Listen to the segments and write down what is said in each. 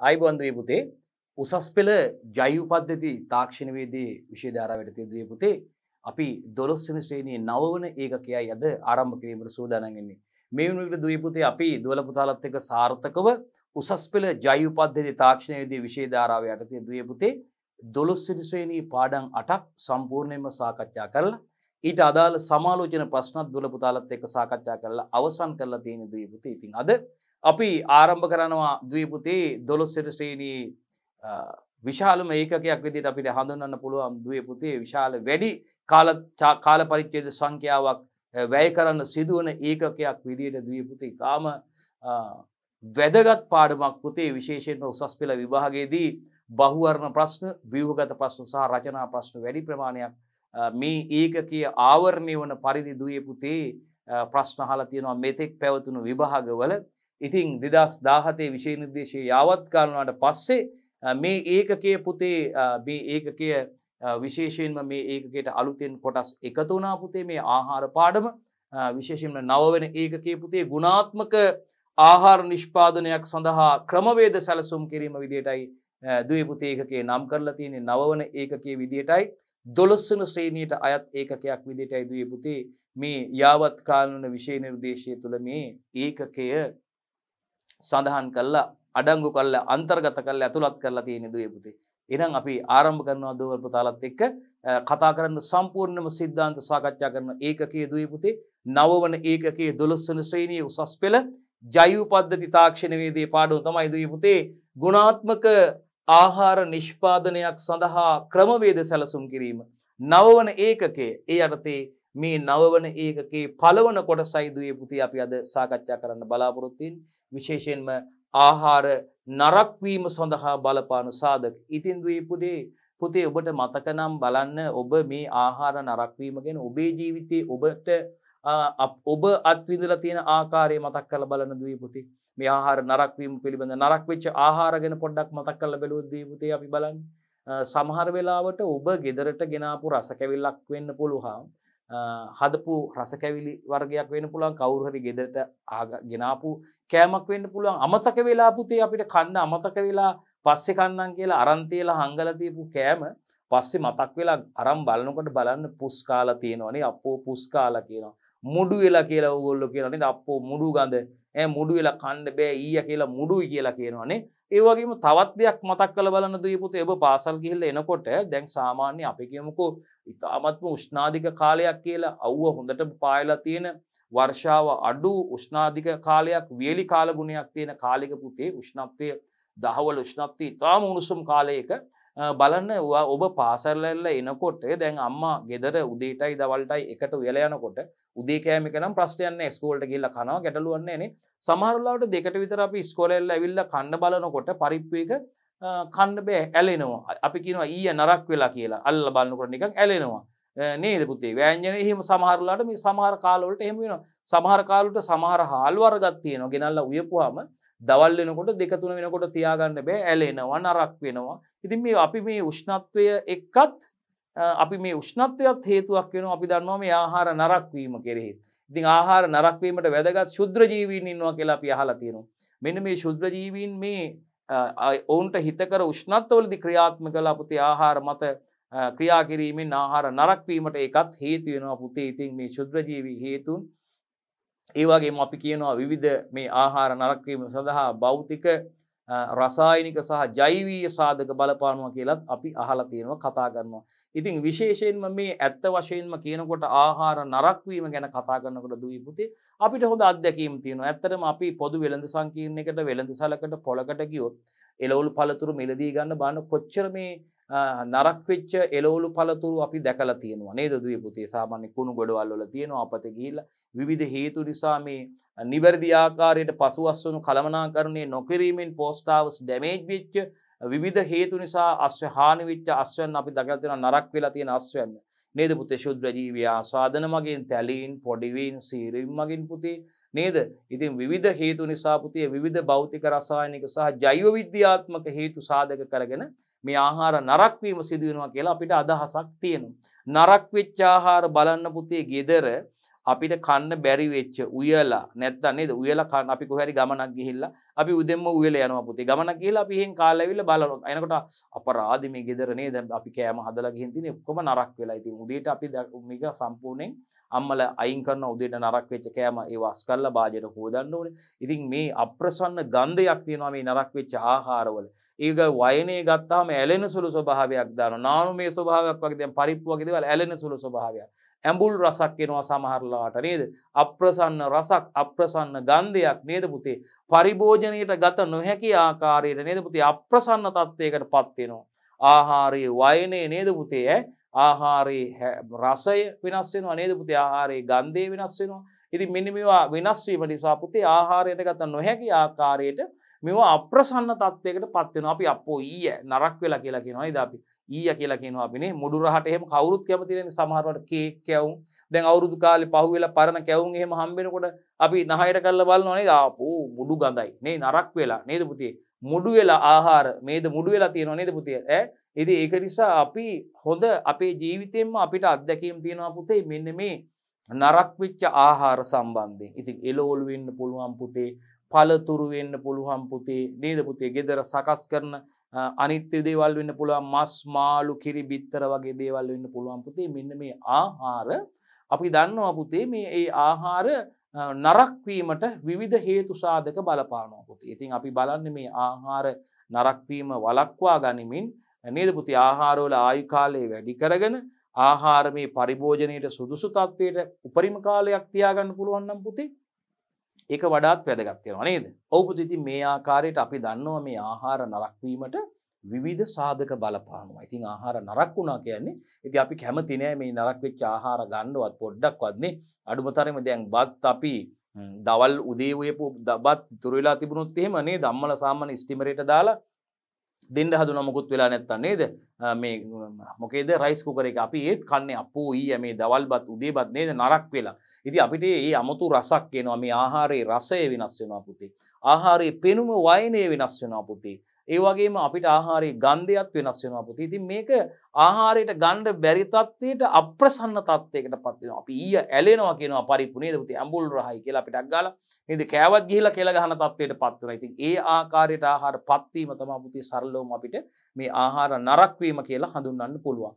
ආයිබෝන් දුවේ පුතේ උසස් පෙළ ජෛව පද්ධති තාක්ෂණවේදී විෂය ධාරාවට තියදුවේ පුතේ අපි දොළොස් වෙනි ශ්‍රේණියේ නවවන ඒකකයයි අද ආරම්භ කිරීමට සූදානම් වෙන්නේ. මේ වෙනුවට දුවේ පුතේ අපි දුවල පුතාලත් එක්ක සාර්ථකව උසස් පෙළ ජෛව පද්ධති තාක්ෂණවේදී විෂය ධාරාව යටතේ දුවේ පුතේ දොළොස් වෙනි ශ්‍රේණියේ පාඩම් 8ක් සම්පූර්ණයෙන්ම සාකච්ඡා කරලා ඊට අදාළ සමාලෝචන ප්‍රශ්නත් දුවල පුතාලත් එක්ක සාකච්ඡා කරලා අවසන් කරලා තියෙන දුවේ පුතේ. ඉතින් අද අපි ආරම්භ කරනවා දුවේ පුතේ දොළොස් වෙනි ශ්‍රේණියේ විශාලම ඒකකයක් විදිහට අපිට හඳුන්වන්න පුළුවන් දුවේ පුතේ විශාල වැඩි කාල කාල පරිච්ඡේද සංඛ්‍යාවක් වැය කරන්න සිදුවන ඒකකයක් විදිහට දුවේ පුතේ ඊටාම වැදගත් පාඩමක් පුතේ. විශේෂයෙන්ම උසස් පෙළ විභාගයේදී බහුවර්ණ ප්‍රශ්න ව්‍යුහගත ප්‍රශ්න සහ රචනා ප්‍රශ්න වැඩි ප්‍රමාණයක් මේ ඒකකයේ ආවරණය වන පරිදි දුවේ පුතේ ප්‍රශ්න අහලා තියෙනවා මෙතෙක් පැවතුණු විභාගවල. ඉතින් 2017 විෂය නිර්දේශයේ යාවත් කාලනාට පස්සේ මේ ඒකකයේ පුතේ මේ ඒකකය විශේෂයෙන්ම මේ ඒකකයට අලුතෙන් කොටස් එකතු වුණා පුතේ මේ ආහාර පාඩම. විශේෂයෙන්ම නවවන ඒකකයේ පුතේ ගුණාත්මක ආහාර නිෂ්පාදනයක් සඳහා ක්‍රමවේද සැලසුම් කිරීම විදියටයි දුවේ පුතේ ඒකකයේ නම් කරලා තියෙන්නේ. නවවන ඒකකයේ විදියටයි දොළොස්වන ශ්‍රේණියට අයත් ඒකකයක් විදියටයි දුවේ පුතේ මේ යාවත් කාලන විෂය නිර්දේශය තුළ මේ ඒකකය සඳහන් කළා අඩංගු කල්ලා අන්තර්ගත කල්ල ඇතුළත් කරලා තියෙන දුවේ පුතේ. එහෙනම් අපි ආරම්භ කරනවා දුවල් පුතාලත් එක්ක කතා කරන්න සම්පූර්ණම සිද්ධාන්ත සාකච්ඡා කරන ඒකකයේ දුවේ පුතේ නවවන ඒකකයේ 12 වන ශ්‍රේණියේ උසස් පෙළ ජෛව පද්ධති තාක්ෂණවේදී පාඩුව තමයි දුවේ පුතේ ගුණාත්මක ආහාර නිෂ්පාදනයක් සඳහා ක්‍රමවේද සැලසුම් කිරීම. නවවන ඒකකයේ ඒ යටතේ මේ නවවන ඒකකේ පළවන කොටසයි දුවේ පුතේ අපි අද සාකච්ඡා කරන්න බලාපොරොත්තු වෙන්නේ විශේෂයෙන්ම ආහාර නරක්වීම සඳහා බලපාන සාධක. ඉතින් දුවේ පුතේ පුතේ ඔබට මතක නම් බලන්න ඔබ මේ ආහාර නරක්වීම ගැන ඔබේ ජීවිතේ ඔබට ඔබ අත්විඳලා තියෙන ආකාරය මතක් කරලා බලන්න දුවේ පුතේ. මේ ආහාර නරක්වීම පිළිබඳ නරක් වෙච්ච ආහාර ගැන පොඩ්ඩක් මතක් කරලා බැලුවොත් දුවේ පුතේ අපි බලන්න. සමහර වෙලාවට ඔබ ගෙදරට ගෙනාපු රස කැවිල්ලක් වෙන්න පුළුවන්. හදපු රස කැවිලි වර්ගයක් වෙන්න පුළුවන් කවුරු හරි ගෙදරට ගෙනාපු කෑමක් වෙන්න පුළුවන්. අමතක වෙලා පුතේ අපිට කන්න අමතක වෙලා පස්සේ කන්නම් කියලා අරන් තියලා හංගලා තියපු කෑම පස්සේ මතක් වෙලා අරන් බලනකොට බලන්න පුස් කාලා තියෙනවනේ අපෝ පුස් කාලා කියනවා. මුඩු වෙලා කියලා ඕගොල්ලෝ කියනවා නේද? අපෝ මුඩු ගඳ. ඈ මුඩු වෙලා කන්න බෑ ඊයා කියලා මුඩුයි කියලා කියනවනේ ඒ වගේම තවත් දෙයක් මතක් කරලා බලන්න දුවේ පුතේ. ඔබ පාසල් ගිහිල්ලා එනකොට දැන් සාමාන්‍ය අපි කියමුකෝ ඉතාමත්ම උෂ්ණාධික කාලයක් කියලා අවුව හොඳට පායලා තියෙන වර්ෂාව අඩු උෂ්ණාධික කාලයක් වියලි කාලගුණයක් තියෙන කාලෙක පුතේ උෂ්ණත්වය දහවල උෂ්ණත්වය ඉතාම උණුසුම් කාලයක බලන්න ඔබ පාසල්ලල්ල එනකොට දැන් අම්මා ගෙදර උදේටයි දවල්ටයි එකට වෙල යනකොට උදේ කෑමික නම් ප්‍රශ්ටයන්න ස්කෝල්ට ගිල්ල කනවා ගැටලුවන්නේ සමහරලාට දෙකට විතර අපි ස්කෝලෙල්ල ඇවිල්ල කන්න බලනකොට පරිප්පයක කන්න බෑ ඇලෙනවා. අපි කියනවා ඊය නරක් වෙලා කියලා. අල්ල බලන්නකොට නිකක් ඇලෙනවා. නේද පුතේ? වෑංජන එහෙම සමහරලාට මේ සමහර කාලවලට එහෙම වෙනවා. සමහර කාලවලට සමහර හාල් වර්ගක් තියෙනවා. ගෙනල්ලා උයපුවාම දවල් වෙනකොට දෙක තුන වෙනකොට තියාගන්න බෑ. ඇලෙනවා නරක් වෙනවා. ඉතින් මේ අපි මේ උෂ්ණත්වය එක්කත් අපි මේ උෂ්ණත්වයත් හේතුවක් වෙනවා. අපි දන්නවා මේ ආහාර නරක් වීම කෙරෙහි. ඉතින් ආහාර නරක් වීමට වැදගත් ශුද්‍ර ජීවීන් ඉන්නවා කියලා අපි අහලා තියෙනවා. මෙන්න මේ ශුද්‍ර ජීවීන් මේ ඔවුන්ට හිතකර උෂ්ණත්වවලදී ක්‍රියාත්මක කළ පුතේ ආහාර මත ක්‍රියා කිරීමෙන් ආහාර නරක් වීමට ඒකත් හේතු වෙනවා පුතේ. ඉතින් මේ ශුද්‍රජීවි හේතුන් ඒ වගේම අපි කියනවා විවිධ මේ ආහාර නරක් වීම සඳහා භෞතික රසායනික සහ ජෛවීය සාධක බලපානවා කියලත් අපි අහලා තියෙනවා කතා කරනවා. ඉතින් විශේෂයෙන්ම මේ ඇත්ත වශයෙන්ම කියනකොට ආහාර නරක් වීම ගැන කතා කරනකොට දුවී පුතේ අපිට හොඳ අත්දැකීම් තියෙනවා. ඇත්තටම අපි පොදු වෙළඳ සංකීර්ණයකට වෙළඳ සැලකට පොලකට ගියොත් එළවලු පළතුරු මිලදී ගන්න බලන කොච්චර මේ නරක් වෙච්ච එළවලු පළතුරු අපි දැකලා තියෙනවා. නේද? දුවේ පුතේ සාමාන්‍ය කුණු ගොඩවල් වල තියෙනවා අපත ගිහිල්ලා විවිධ හේතු නිසා මේ නිවැරදි ආකාරයට පසුවස්වනු කළමනාකරණය නොකිරීමෙන් පෝස්ට් හවුස් ඩැමේජ් වෙච්ච විවිධ හේතු නිසා අශ්ව හානි වෙච්ච අශ්වයන් අපි දැකලා තියෙනවා. නරක් වෙලා තියෙන අශ්වයන් නේද පුතේ? ශුද්‍ර ජීවී ආස්වාදන මගින් තැලීන් පොඩිවීන් සීරීම් මගින් පුතේ. නේද? ඉතින් විවිධ හේතු නිසා පුතේ විවිධ භෞතික රසායනික සහ ජෛව විද්‍යාත්මක හේතු සාධක කරගෙන මේ ආහාර නරක්වීම සිදුවෙනවා කියලා අපිට අදහසක් තියෙනවා. නරක් වෙච්ච ආහාර බලන්න පුතේ ගෙදර අපිට කන්න බැරි වෙච්ච උයලා නැත්තම් නේද? උයලා කන්න අපි කොහරි ගමනක් ගිහිල්ලා අපි උදෙන්ම උයලා යනවා පුතේ. ගමනක් ගිහිල්ලා අපි එහෙන් කාලා ඇවිල්ලා බලනවා. එනකොට අපරාධි මේ ගෙදර නේද? අපි කෑම හදලා ගිහින් තියෙන්නේ ඔක්කොම නරක් වෙලා. ඉතින් උදේට අපි මේක සම්පූර්ණයෙන් අම්මලා අයින් කරන උදේට නරක් වෙච්ච කෑම ඒ වස් කරලා බාජට හොදන්න ඕනේ. ඉතින් මේ අප්‍රසන්න ගන්ධයක් තියෙනවා මේ නරක් වෙච්ච ආහාරවල. ඒක වයනේ ගත්තාම ඇලෙන සුළු ස්වභාවයක් දානවා. නානු මේ ස්වභාවයක් වගේ දැන් පරිප්පු වගේ දේවල් ඇලෙන සුළු ස්වභාවයක්. ඇඹුල් රසක් එනවා සමහරලාට නේද? අප්‍රසන්න රසක් අප්‍රසන්න ගන්ධයක් නේද පුතේ? පරිභෝජනයට ගත නොහැකි ආකාරයට නේද පුතේ? අප්‍රසන්න තත්වයකට පත් වෙනවා. ආහාරයේ වයනේ නේද පුතේ ඈ? ආහාරයේ රසය වෙනස් වෙනවා නේද පුතේ? ආහාරයේ ගන්ධය වෙනස් වෙනවා. ඉතින් මෙන්න මේවා වෙනස් වීම නිසා පුතේ ආහාරයට ගත නොහැකි ආකාරයට මේවා අප්‍රසන්න තත්වයකට පත් වෙනවා. අපි අපෝ ඊය නරක් වෙලා කියලා කියනවා නේද අපි? ඊය කියලා කියනවා අපිනේ මුඩු රහට එහෙම කවුරුත් කැමති නැන්නේ සමහරවට කේක් කැවුම්. දැන් අවුරුදු කාලේ පහුවෙලා පරණ කැවුම් එහෙම හම්බෙනකොට අපි නහයට කරලා බලනවා නේද? ආපෝ මුඩු ගඳයි නේ. නරක් වෙලා නේද පුතේ? මුඩු වෙලා ආහාර මේද මුඩු වෙලා තියෙනවා නේද පුතේ? ඈ? ඉතින් ඒක නිසා අපි හොඳ අපේ ජීවිතෙන්ම අපිට අත්දැකීම් තියෙනවා පුතේ මෙන්න මේ නරක් වෙච්ච ආහාර සම්බන්ධයෙන්. ඉතින් එළවලු වෙන්න පුළුවන් පුතේ. පළතුරු වෙන්න පුළුවන් පුතේ නේද පුතේ? ගෙදර සකස් කරන අනිත්‍ය දේවල් වෙන්න පුළුවන් මස් මාළු කිරි බිත්තර වගේ දේවල් වෙන්න පුළුවන් පුතේ. මෙන්න මේ ආහාර අපි දන්නවා පුතේ මේ ඒ ආහාර නරක් වීමට විවිධ හේතු සාධක බලපානවා පුතේ. ඉතින් අපි බලන්නේ මේ ආහාර නරක් වීම වළක්වා ගනිමින් නේද පුතේ? ආහාරවල ආයු කාලය වැඩි කරගෙන ආහාර මේ පරිභෝජනයට සුදුසු තත්වයට උපරිම කාලයක් තියාගන්න පුළුවන් නම් පුතේ ඒක වඩාත් වැදගත් වෙනවා නේද? ඔව් පුතේ ඉතින් මේ ආකාරයට අපි දන්නවා මේ ආහාර නරක වීමට විවිධ සාධක බලපානවා. ඉතින් ආහාර නරක වුණා කියන්නේ ඉතින් අපි කැමති නෑ මේ නරක වෙච්ච ආහාර ගන්නවත් පොඩ්ඩක්වත් නේ. අඩුමතරම දැන් බත් අපි දවල් උදේ උයපු බත් ඉතුරු වෙලා තිබුණොත් එහෙම නේද? අම්මලා සාමාන්‍ය ස්ටිමරේට දාලා දෙන්න හදුන මොකුත් වෙලා නැත්තම් නේද? මේ මොකේද? රයිස් කුකර එක. අපි ඒත් කන්නේ අපෝ ඊය මේ දවල්බත් උදේබත් නේද? නරක් වෙලා. ඉතින් අපිට ඒ අමුතු රසක් එනවා. මේ ආහාරයේ රසය වෙනස් වෙනවා පුතේ. ආහාරයේ පෙනුම වයනය වෙනස් වෙනවා පුතේ. ඒ වගේම අපිට ආහාරයේ ගන්ධයත් වෙනස් වෙනවා පුතේ. ඉතින් මේක ආහාරයට ගන්න බැරි තත්ත්වයට අප්‍රසන්න තත්ත්වයකට පත් වෙනවා. අපි ඊය ඇලෙනවා කියනවා පරිප්පු නේද පුතේ? අඹුල් රහයි කියලා අපිට අග්ගාලා නේද? කෑවත් ගිහිලා කෙල ගහන තත්ත්වයට පත් වෙනවා. ඉතින් ඒ ආකාරයට ආහාර පත් වීම තමයි පුතේ සරලවම අපිට මේ ආහාර නරක් වීම කියලා හඳුන්වන්න පුළුවන්.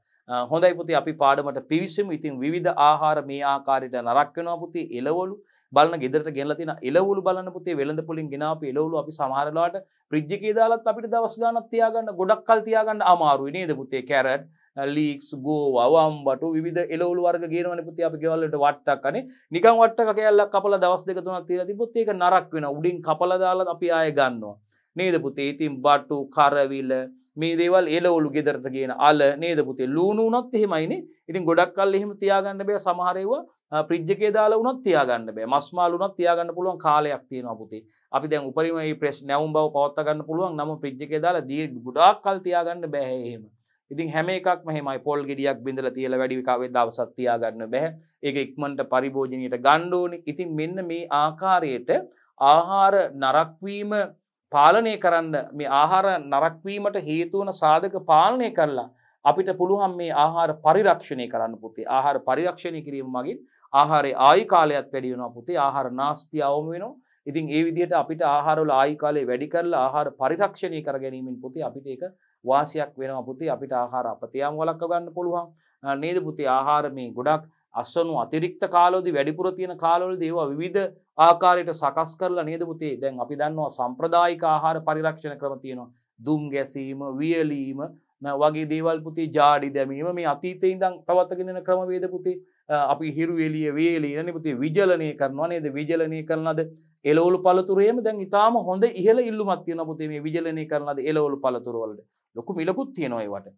හොඳයි පුතේ අපි පාඩමට පිවිසෙමු. ඉතින් විවිධ ආහාර මේ ආකාරයට නරක් වෙනවා පුතේ. එළවලු බලන ගෙදරට ගෙනලා තියෙන එළවලු බලන්න පුතේ වෙළඳ පොලින් ගෙනාපු එළවලු අපි සමහර වෙලාවට ෆ්‍රිජ් එකේ දාලත් අපිට දවස් ගාණක් තියාගන්න ගොඩක් කල් තියාගන්න අමාරුයි නේද පුතේ? කැරට් ලීක්ස් ගෝවා වම්බටු විවිධ එළවලු වර්ග ගේනවනේ පුතේ අපි ගෙවල් වලට වට්ටක් අනේ. නිකන් වට්ටක කෑල්ලක් කපලා දවස් දෙක තුනක් තියලා තිබ්බොත් ඒක නරක් වෙනවා. උඩින් කපලා දාලා අපි ආයෙ ගන්නවා. නේද පුතේ? ඉතින් බටු කරවිල මේ දේවල් එළවලු ගෙදරට ගෙන අල නේද පුතේ? ලූණු උනත් එහෙමයිනේ ඉතින් ගොඩක් කල් එහෙම තියාගන්න බෑ. සමහර ඒවා ෆ්‍රිජ් එකේ දාලා වුණත් තියාගන්න බෑ. මස් මාළු උනත් තියාගන්න පුළුවන් කාලයක් තියෙනවා පුතේ. අපි දැන් උපරිම මේ ප්‍රෙස් නැවුම් බව පවත්වා ගන්න පුළුවන් නම් ෆ්‍රිජ් එකේ දාලා දී ගොඩාක් කල් තියාගන්න බෑ එහෙම. ඉතින් හැම එකක්ම එහෙමයි. පොල් ගෙඩියක් බිඳලා තියලා වැඩි කාවේ දවසක් තියාගන්න බෑ. ඒක ඉක්මනට පරිභෝජනයට ගන්න ඕනේ. ඉතින් මෙන්න මේ ආකාරයට ආහාර නරක් වීම පාලනය කරන්න මේ ආහාර නරක් වීමට හේතු වන සාධක පාලනය කරලා අපිට පුළුවන් මේ ආහාර පරිරක්ෂණය කරන්න පුතේ. ආහාර පරිරක්ෂණය කිරීම මගින් ආහාරයේ ආයු කාලයත් වැඩි වෙනවා පුතේ. ආහාර නාස්ති අවම වෙනවා. ඉතින් ඒ විදිහට අපිට ආහාරවල ආයු කාලය වැඩි කරලා ආහාර පරිරක්ෂණය කර ගැනීමෙන් පුතේ අපිට ඒක වාසියක් වෙනවා පුතේ. අපිට ආහාර අපතයම් වළක්ව ගන්න පුළුවන්. නේද පුතේ? ආහාර මේ ගොඩක් අස්සනු අතිරික්ත කාලෝදී වැඩිපුර තියෙන කාලවලදී ඒවා විවිධ ආකාරයට සකස් කරලා නේද පුතේ? දැන් අපි දන්නවා සම්ප්‍රදායික ආහාර පරිරක්ෂණ ක්‍රම තියෙනවා. දුම් ගැසීම වියලීම වගේ දේවල් පුතේ ජාඩි දැමීම. මේ අතීතයේ ඉඳන් පවත්වාගෙන යන ක්‍රමවේද පුතේ අපි හිරු එළිය වේලිය නේ පුතේ විජලනය කරනවා නේද? විජලනය කරනද එළවලු පළතුරු එහෙම දැන් ඊටාම හොඳ ඉහළ ඉල්ලුමක් තියෙනවා පුතේ මේ විජලනය කරනද එළවලු පළතුරු වලට. ලොකු මිලකුත් තියෙනවා ඒවට.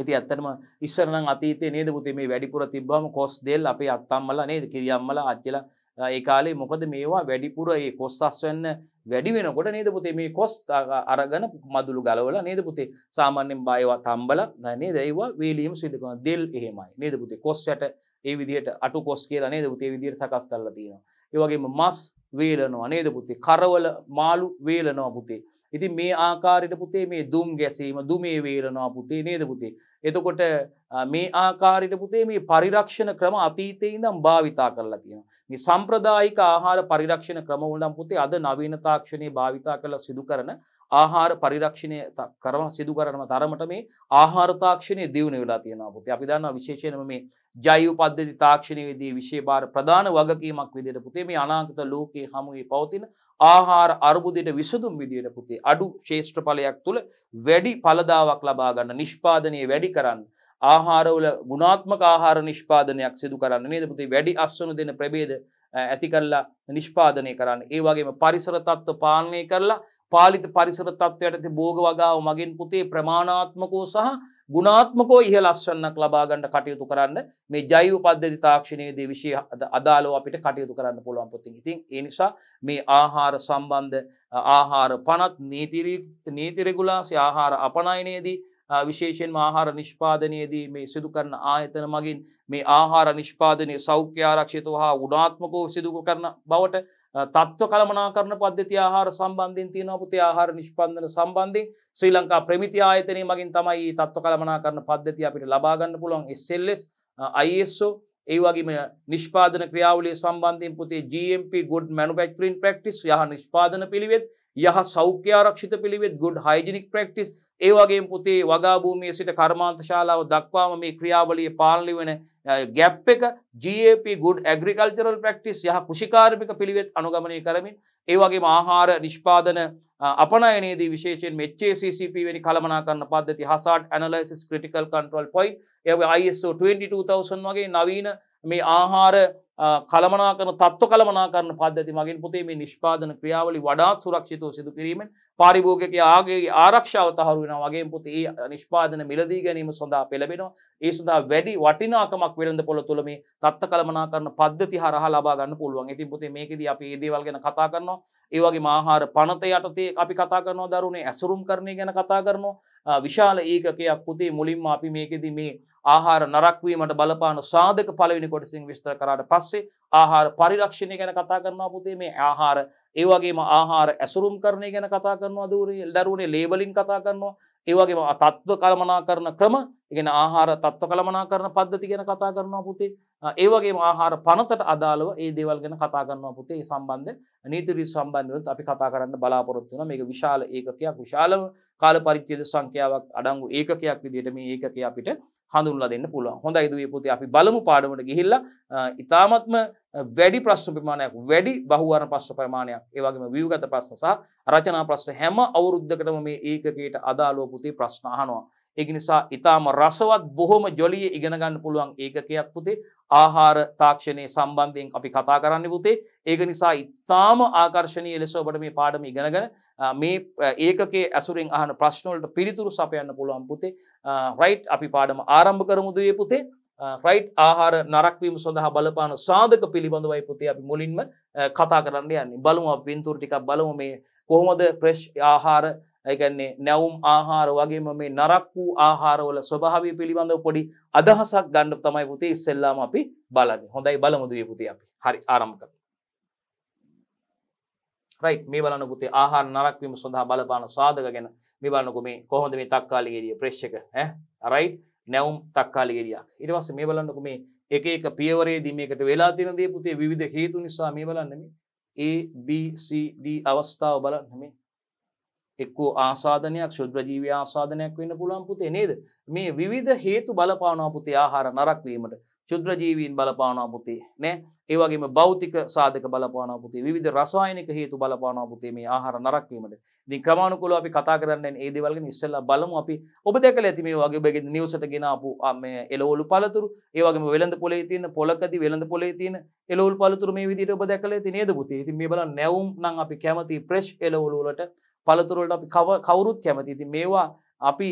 ඉතින් ඇත්තටම ඉස්සර නම් අතීතයේ නේද පුතේ මේ වැඩිපුර තිබ්බම කොස් දෙල් අපේ අත්තම්මලා නේද? කිරියම්මලා අච්චලා ඒ කාලේ මොකද මේවා වැඩිපුර ඒ කොස් අස්වැන්න වැඩි වෙනකොට නේද පුතේ? මේ කොස් අරගෙන මදුළු ගලවලා නේද පුතේ? සාමාන්‍යයෙන් බයවා තම්බලා නේද? ඒවා වේලියම සිදු කරන දෙල් එහෙමයි. නේද පුතේ? කොස් යට ඒ විදිහට අටු කොස් කියලා නේද පුතේ? විදිහට සකස් කරලා තියෙනවා. ඒ වගේම මස් වේලනවා නේද පුතේ? කරවල මාළු වේලනවා පුතේ. ඉතින් මේ ආකාරයට පුතේ මේ දුම් ගැසීම දුමේ වේලනවා පුතේ නේද පුතේ. එතකොට මේ ආකාරයට පුතේ මේ පරිරක්ෂණ ක්‍රම අතීතයේ ඉඳන් භාවිතා කරලා තියෙනවා. මේ සම්ප්‍රදායික ආහාර පරිරක්ෂණ ක්‍රම වලට පුතේ අද නවීන තාක්ෂණයේ භාවිතා කරලා සිදු කරන ආහාර පරිරක්ෂණය කරම සිදු කරනම තරමට මේ ආහාර තාක්ෂණය දියුණු වෙලා තියෙනවා පුතේ. අපි දන්නවා විශේෂයෙන්ම මේ ජෛව පද්ධති තාක්ෂණයේදී විශේෂ ප්‍රධාන වගකීමක් විදිහට පුතේ මේ අනාගත ලෝකයේ හමුවේ පවතින ආහාර අර්බුදයට විසඳුම් විදිහට පුතේ අඩු ශේෂ්ත්‍රඵලයක් තුල වැඩි ඵලදාවක් ලබා ගන්න නිෂ්පාදනය වැඩි කරන්න ආහාරවල ගුණාත්මක ආහාර නිෂ්පාදනයක් සිදු කරන්න නේද පුතේ? වැඩි අස්වනු දෙන ප්‍රභේද ඇති කරලා නිෂ්පාදනය කරන්න. ඒ වගේම පරිසර තත්ත්ව පාලනය කරලා පාලිත පරිසර තත්ත්වයට බෝග වගාව මගින් පුතේ ප්‍රමාණාත්මකෝ සහ ගුණාත්මකෝ ඉහළ අස්වන්නක් ලබා ගන්න කටයුතු කරන්න මේ ජෛව පද්ධති තාක්ෂණයේදී විෂය අදාළව අපිට කටයුතු කරන්න පුළුවන් පුතින්. ඉතින් ඒ නිසා මේ ආහාර සම්බන්ධ ආහාර පනත් නීති රෙගුලාසි ආහාර අපනයනයේදී විශේෂයෙන්ම ආහාර නිෂ්පාදනයේදී මේ සිදු කරන ආයතන මගින් මේ ආහාර නිෂ්පාදනය සෞඛ්‍ය ආරක්ෂිතව හා ගුණාත්මකව සිදු කරන බවට තත්ව කළමනා කරන පද්ධති ආහාර සම්බන්ධින් තියෙන පුතේ ආහාර නිෂ්පන්දන සම්බන්ධින් ශ්‍රී ලංකා ප්‍රමිති ආයතනය මගින් තමයි තත්ව කළමනා කරන පද්ධති අපිට ලබාගන්න පුළුවන්. SLS ISO ඒ වගේම නිෂ්පාදන ක්‍රියාවලිය සම්බන්ධයෙන් පුතේ GMP good manufacturing practice යහ නිෂ්පාදන පිළිවෙත් යහ සෞඛ්‍ය ආරක්ෂිත පිළිවෙත් good hygienic practice ඒ වගේම පුතේ වගා භූමියේ සිට කර්මාන්ත ශාලාව දක්වාම මේ ක්‍රියාවලිය පාලනය වෙන ගැප් එක GAP good agricultural practice යහ කෘෂිකාර්මික පිළිවෙත් අනුගමනය කරමින් ඒ වගේම ආහාර නිෂ්පාදන අපනයනයේදී විශේෂයෙන් HACCP වැනි කළමනාකරන පද්ධති hazard analysis critical control point ඒ වගේ ISO 22000 වගේ නවීන මේ ආහාර කළමනා කරන තත්ත්ව කළමනා කරන පද්ධති මගින් පුතේ මේ නිෂ්පාදන ක්‍රියාවලි වඩාත් සුරක්ෂිතව සිදු කිරීමෙන් පාරිභෝගිකයා ආගේ ආරක්ෂාව තහවුරු වෙනවා වගේ පුතේ ඒ නිෂ්පාදන මිලදී ගැනීම සඳහා පෙළඹෙනවා ඒ සඳහා වැඩි වටිනාකමක් වෙළඳ පොළ තුළ මේ තත්ත්ව කළමනා කරන පද්ධති හරහා ලබා ගන්න පුළුවන්. ඉතින් පුතේ මේකෙදී අපි මේ දේවල් ගැන කතා කරනවා. ඒ වගේම ආහාර පනත යටතේ අපි කතා කරනවා දරුවනේ ඇසුරුම් කරණය ගැන කතා කරනවා. විශාල ඒකකයක් පුතේ මුලින්ම අපි මේකෙදී මේ ආහාර නරක් වීමට බලපාන සාධක පළවෙනි කොටසින් විස්තර කරාට පස්සේ ආහාර පරිරක්ෂණය ගැන කතා කරනවා පුතේ. මේ ආහාර ඒ වගේම ආහාර ඇසුරුම් කරණය ගැන කතා කරනවා දරුවනේ ලේබලින් කතා කරනවා. ඒ වගේම තත්ත්ව කළමනාකරණ ක්‍රම ඉගෙන ආහාර තත්ත්ව කළමනාකරණ පද්ධති ගැන කතා කරනවා පුතේ. ඒ වගේම ආහාර පනතට අදාළව ඒ දේවල් ගැන කතා කරනවා පුතේ. ඒ සම්බන්ධ නීති රීති සම්බන්ධව අපි කතා කරන්න බලාපොරොත්තු වෙනවා. මේක විශාල ඒකකයක්. විශාලම කාල පරිච්ඡේද සංඛ්‍යාවක් අඩංගු ඒකකයක් විදිහට මේ ඒකකය අපිට හඳුන්ලා දෙන්න පුළුවන්. හොඳයි දුවේ පුතේ? අපි බලමු පාඩමට ගිහිල්ලා. ඉතාමත්ම වැඩි ප්‍රශ්න ප්‍රමාණයක් වැඩි බහුවර්ණ ප්‍රශ්න ප්‍රමාණයක් ඒ වගේම ව්‍යුහගත ප්‍රශ්න සහ රචනා ප්‍රශ්න හැම අවුරුද්දකටම මේ ඒකකයට අදාළව පුතේ ප්‍රශ්න අහනවා. ඒක නිසා ඊටාම රසවත් බොහොම ජොලිය ඉගෙන ගන්න පුළුවන් ඒකකයක් පුතේ ආහාර තාක්ෂණයේ සම්බන්ධයෙන් අපි කතා කරන්නේ පුතේ. ඒක නිසා ඊටාම ආකර්ශනීය ලෙස ඔබට මේ පාඩම ඉගෙනගෙන මේ ඒකකයේ ඇසුරෙන් අහන ප්‍රශ්න වලට පිළිතුරු සපයන්න පුළුවන් පුතේ. රයිට් අපි පාඩම ආරම්භ කරමු දුවේ පුතේ. රයිට් ආහාර නරක්වීම සඳහා බලපාන සාධක පිළිබඳවයි පුතේ අපි මුලින්ම කතා කරන්න යන්නේ. බලමු අපි පින්තූර ටිකක් බලමු මේ කොහොමද ප්‍රෙෂ් ආහාර ඒකන්නේ නැවුම් ආහාර වගේම මේ නරක් වූ ආහාරවල ස්වභාවය පිළිබඳව පොඩි අදහසක් ගන්න තමයි පුතේ ඉස්සෙල්ලාම අපි බලන්නේ. හොඳයි බලමු දුවේ පුතේ අපි. හරි ආරම්භ කරමු. රයිට් මේ බලන්න පුතේ ආහාර නරක් වීම සඳහා බලපාන සාධක ගැන මේ බලන්නකෝ මේ කොහොමද මේ තක්කාලි ගෙඩිය ප්‍රෙෂ් එක ඈ රයිට් නැවුම් තක්කාලි ගෙඩියක්. ඊට පස්සේ මේ බලන්නකෝ මේ එක එක පියවරේදී මේකට වෙලා තියෙන දේ පුතේ විවිධ හේතු නිසා මේ බලන්න මේ A B C D අවස්ථාව බලන්න මේ එක්කෝ ආසාධනයක් ශුද්‍රජීවී ආසාධනයක් වෙන්න පුළුවන් පුතේ නේද? මේ විවිධ හේතු බලපානවා පුතේ ආහාර නරක් වීමට. ශුද්‍රජීවීන් බලපානවා පුතේ නෑ? ඒ වගේම භෞතික සාධක බලපානවා පුතේ විවිධ රසායනික හේතු බලපානවා පුතේ මේ ආහාර නරක් වීමට. ඉතින් ක්‍රමානුකූලව අපි කතා කරන්නේ ඒ දේවල් ගැන ඉස්සෙල්ලා බලමු. අපි ඔබ දැකලා ඇති මේ වගේ ඔබගේ නිවසට ගෙන ආපු මේ එළවලු පළතුරු ඒ වගේම වෙළඳ පොලේ තියෙන පොලකදී වෙළඳ පොලේ තියෙන එළවලු පළතුරු මේ විදිහට ඔබ දැකලා ඇති නේද පුතේ? ඉතින් මේ බලන්න නැවුම් නම් අපි කැමති ෆ්‍රෙෂ් එළවලු වලට පළතුරලට අපි කවුරුත් කැමති. ඉතින් මේවා අපි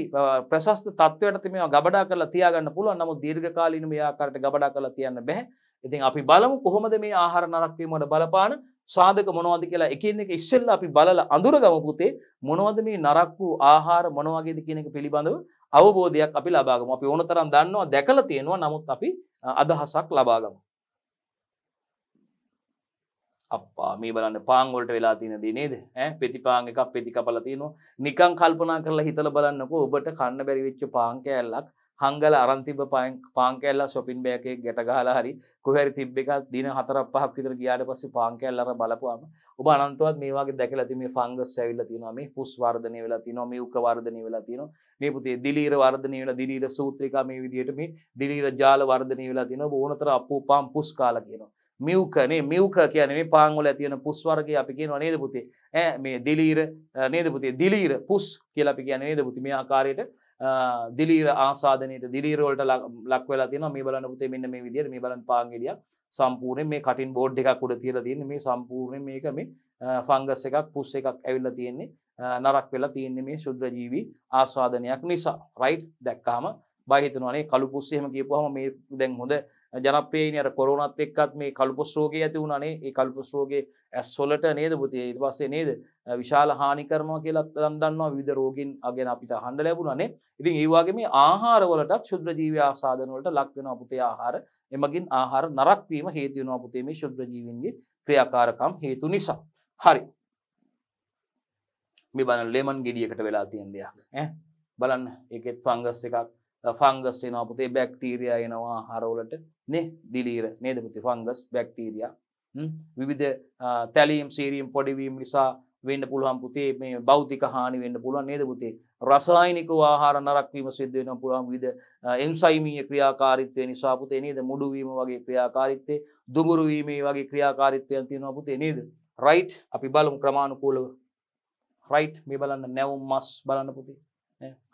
ප්‍රශස්ත තත්වයට මේවා ගබඩා කරලා තියාගන්න පුළුවන්. නමුත් දීර්ඝකාලීන මේ ආකාරයට ගබඩා කරලා තියන්න බෑ ඉතින් අපි බලමු කොහොමද මේ ආහාර නරක වීමට බලපාන සාධක මොනවද කියලා එකින් එක ඉස්සෙල්ලා අපි බලලා අඳුරගමු පුතේ මොනවද මේ නරක වූ ආහාර මොන වගේද කියන එක පිළිබඳව අවබෝධයක් අපි ලබා ගමු. අපි ඕනතරම් දන්නවා දැකලා තියෙනවා. නමුත් අපි අදහසක් ලබා ගමු. අප්පා මේ බලන්න පාන් වලට වෙලා තියෙන දේ නේද ඈ පෙති පාන් එකක් පෙති කපලා තියෙනවා නිකන් කල්පනා කරලා හිතලා බලන්නකෝ ඔබට කන්න බැරි වෙච්ච පාන් කෑල්ලක් හංගල අරන් තිබ්බ පාන් පාන් කෑල්ල shopping bag එකේ ගැට ගහලා හරි කොහේ හරි තිබ්බ එකක් දින 4ක් 5ක් විතර ගියාට පස්සේ පාන් කෑල්ල අර බලපුවාම ඔබ අනන්තවත් මේ වගේ දැකලා තියෙන මේ ෆංගස් ඇවිල්ලා තියෙනවා මේ පුස් වර්ධනය වෙලා තියෙනවා මේ උක වර්ධනය වෙලා තියෙනවා මේ පුතේ දිලීර වර්ධනය වෙලා දිලීර සූත්‍රිකා මේ විදිහට මේ දිලීර ජාල වර්ධනය වෙලා තියෙනවා ඕනතර අප්පුපාම් පුස් කාලා කියනවා මියවකනේ මියවක කියන මේ පාංගොල ඇතිවන පුස් වර්ගය අපි කියනවා නේද පුතේ? ඈ මේ දිලීර නේද පුතේ? දිලීර පුස් කියලා අපි කියන්නේ නේද පුතේ? මේ ආකාරයට දිලීර ආසාධනයට දිලීරවලට ලක් වෙලා තියෙනවා. මේ බලන්න පුතේ මෙන්න මේ විදිහට මේ බලන්න පාංගෙඩිය සම්පූර්ණයෙන් මේ කටින් බෝඩ් එකක් උඩ තියලා තියෙන්නේ. මේ සම්පූර්ණයෙන් මේක මේ ෆංගස් එකක් පුස් එකක් ඇවිල්ලා තියෙන්නේ. නරක් වෙලා තියෙන්නේ මේ ශුද්‍ර ජීවි ආස්වාදනයක් නිසා. රයිට් දැක්කාම බය හිතනවානේ කළු පුස් එහෙම කියපුවාම මේ දැන් හොඳ ජනප්‍රියයිනේ අර කොරෝනාත් එක්කත් මේ කළුපොස් රෝගය ඇති වුණානේ. ඒ කළුපොස් රෝගේ ඇස් වලට නේද? පුතේ ඊට පස්සේ නේද? විශාල හානි කරනවා කියලා දන්නවා. විවිධ රෝගීන් අගෙන අපිට අහන්න ලැබුණානේ. ඉතින් ඒ වගේ මේ ආහාර වලටත් ශුද්ධ ජීවී ආසාදන වලට ලක් වෙනවා පුතේ ආහාර. එමගින් ආහාර නරක් වීම හේතු වෙනවා පුතේ මේ ශුද්ධ ජීවීන්ගේ ක්‍රියාකාරකම් හේතු නිසා. හරි. මේ බලන්න ලෙමන් ගෙඩියකට වෙලා තියෙන දෙයක් ඈ. බලන්න. ඒකෙත් ෆංගස් එකක්. ෆංගස් එනවා. පුතේ බැක්ටීරියා එනවා ආහාරවලට නේ? දිලීර. නේද පුතේ? ෆංගස් බැක්ටීරියා විවිධ තැලීම් සීරීම් පොඩිවීම නිසා වෙන්න පුළුවන් පුතේ මේ භෞතික හානි වෙන්න පුළුවන්. නේද පුතේ? රසායනික ආහාර නරක වීම සිද්ධ වෙන්න පුළුවන්. විවිධ එන්සයිමීය ක්‍රියාකාරීත්වය නිසා පුතේ. නේද? මුඩු වීම වගේ ක්‍රියාකාරීත්වය දුඹුරු වීම වගේ ක්‍රියාකාරීත්වයන් තියෙනවා පුතේ. නේද? රයිට් අපි බලමු ක්‍රමානුකූලව. රයිට් මේ බලන්න නැවුම් මස් බලන්න පුතේ.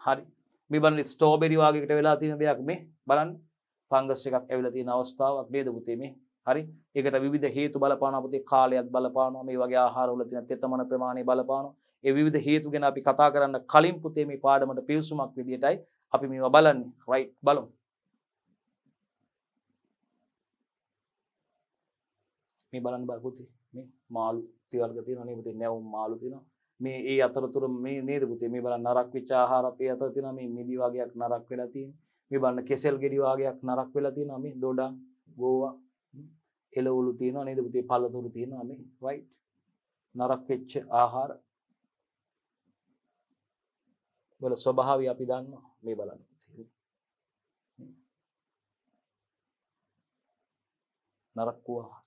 හරි. මේ බලන්න ස්ට්‍රෝබෙරි වගේකට වෙලා තියෙන දෙයක් මේ. බලන්න. ෆංගස් එකක් ඇවිල්ලා තියෙන අවස්ථාවක්. නේද පුතේ මේ. හරි? ඒකට විවිධ හේතු බලපානවා. පුතේ කාලයක් බලපානවා. මේ වගේ ආහාරවල තියෙන තෙතමන ප්‍රමාණය බලපානවා. ඒ විවිධ හේතු ගැන අපි කතා කරන්න කලින් පුතේ මේ පාඩමට පිවිසුමක් විදියටයි අපි මේවා බලන්නේ. රයිට් බලමු. මේ බලන්න බල පුතේ. මේ මාළු තිවර්ග තියෙනවා නේ. පුතේ නැවුම් මාළු තියෙනවා. මේ ඒ අතරතුර මේ නේද පුතේ? මේ බලන්න නරක් වෙච්ච ආහාරත් ඒ අතර තියෙනවා. මේ මිදි වගේක් නරක් වෙලා තියෙනවා. මේ බලන්න කෙසෙල් ගෙඩි වගේක් නරක් වෙලා තියෙනවා. මේ දොඩම් ගෝවා එළවලු තියෙනවා නේද පුතේ? පළතුරු තියෙනවා මේ. රයිට් නරක් වෙච්ච ආහාර. වල ස්වභාවය අපි දන්නවා. මේ බලන්න නරක් වූ ආහාර.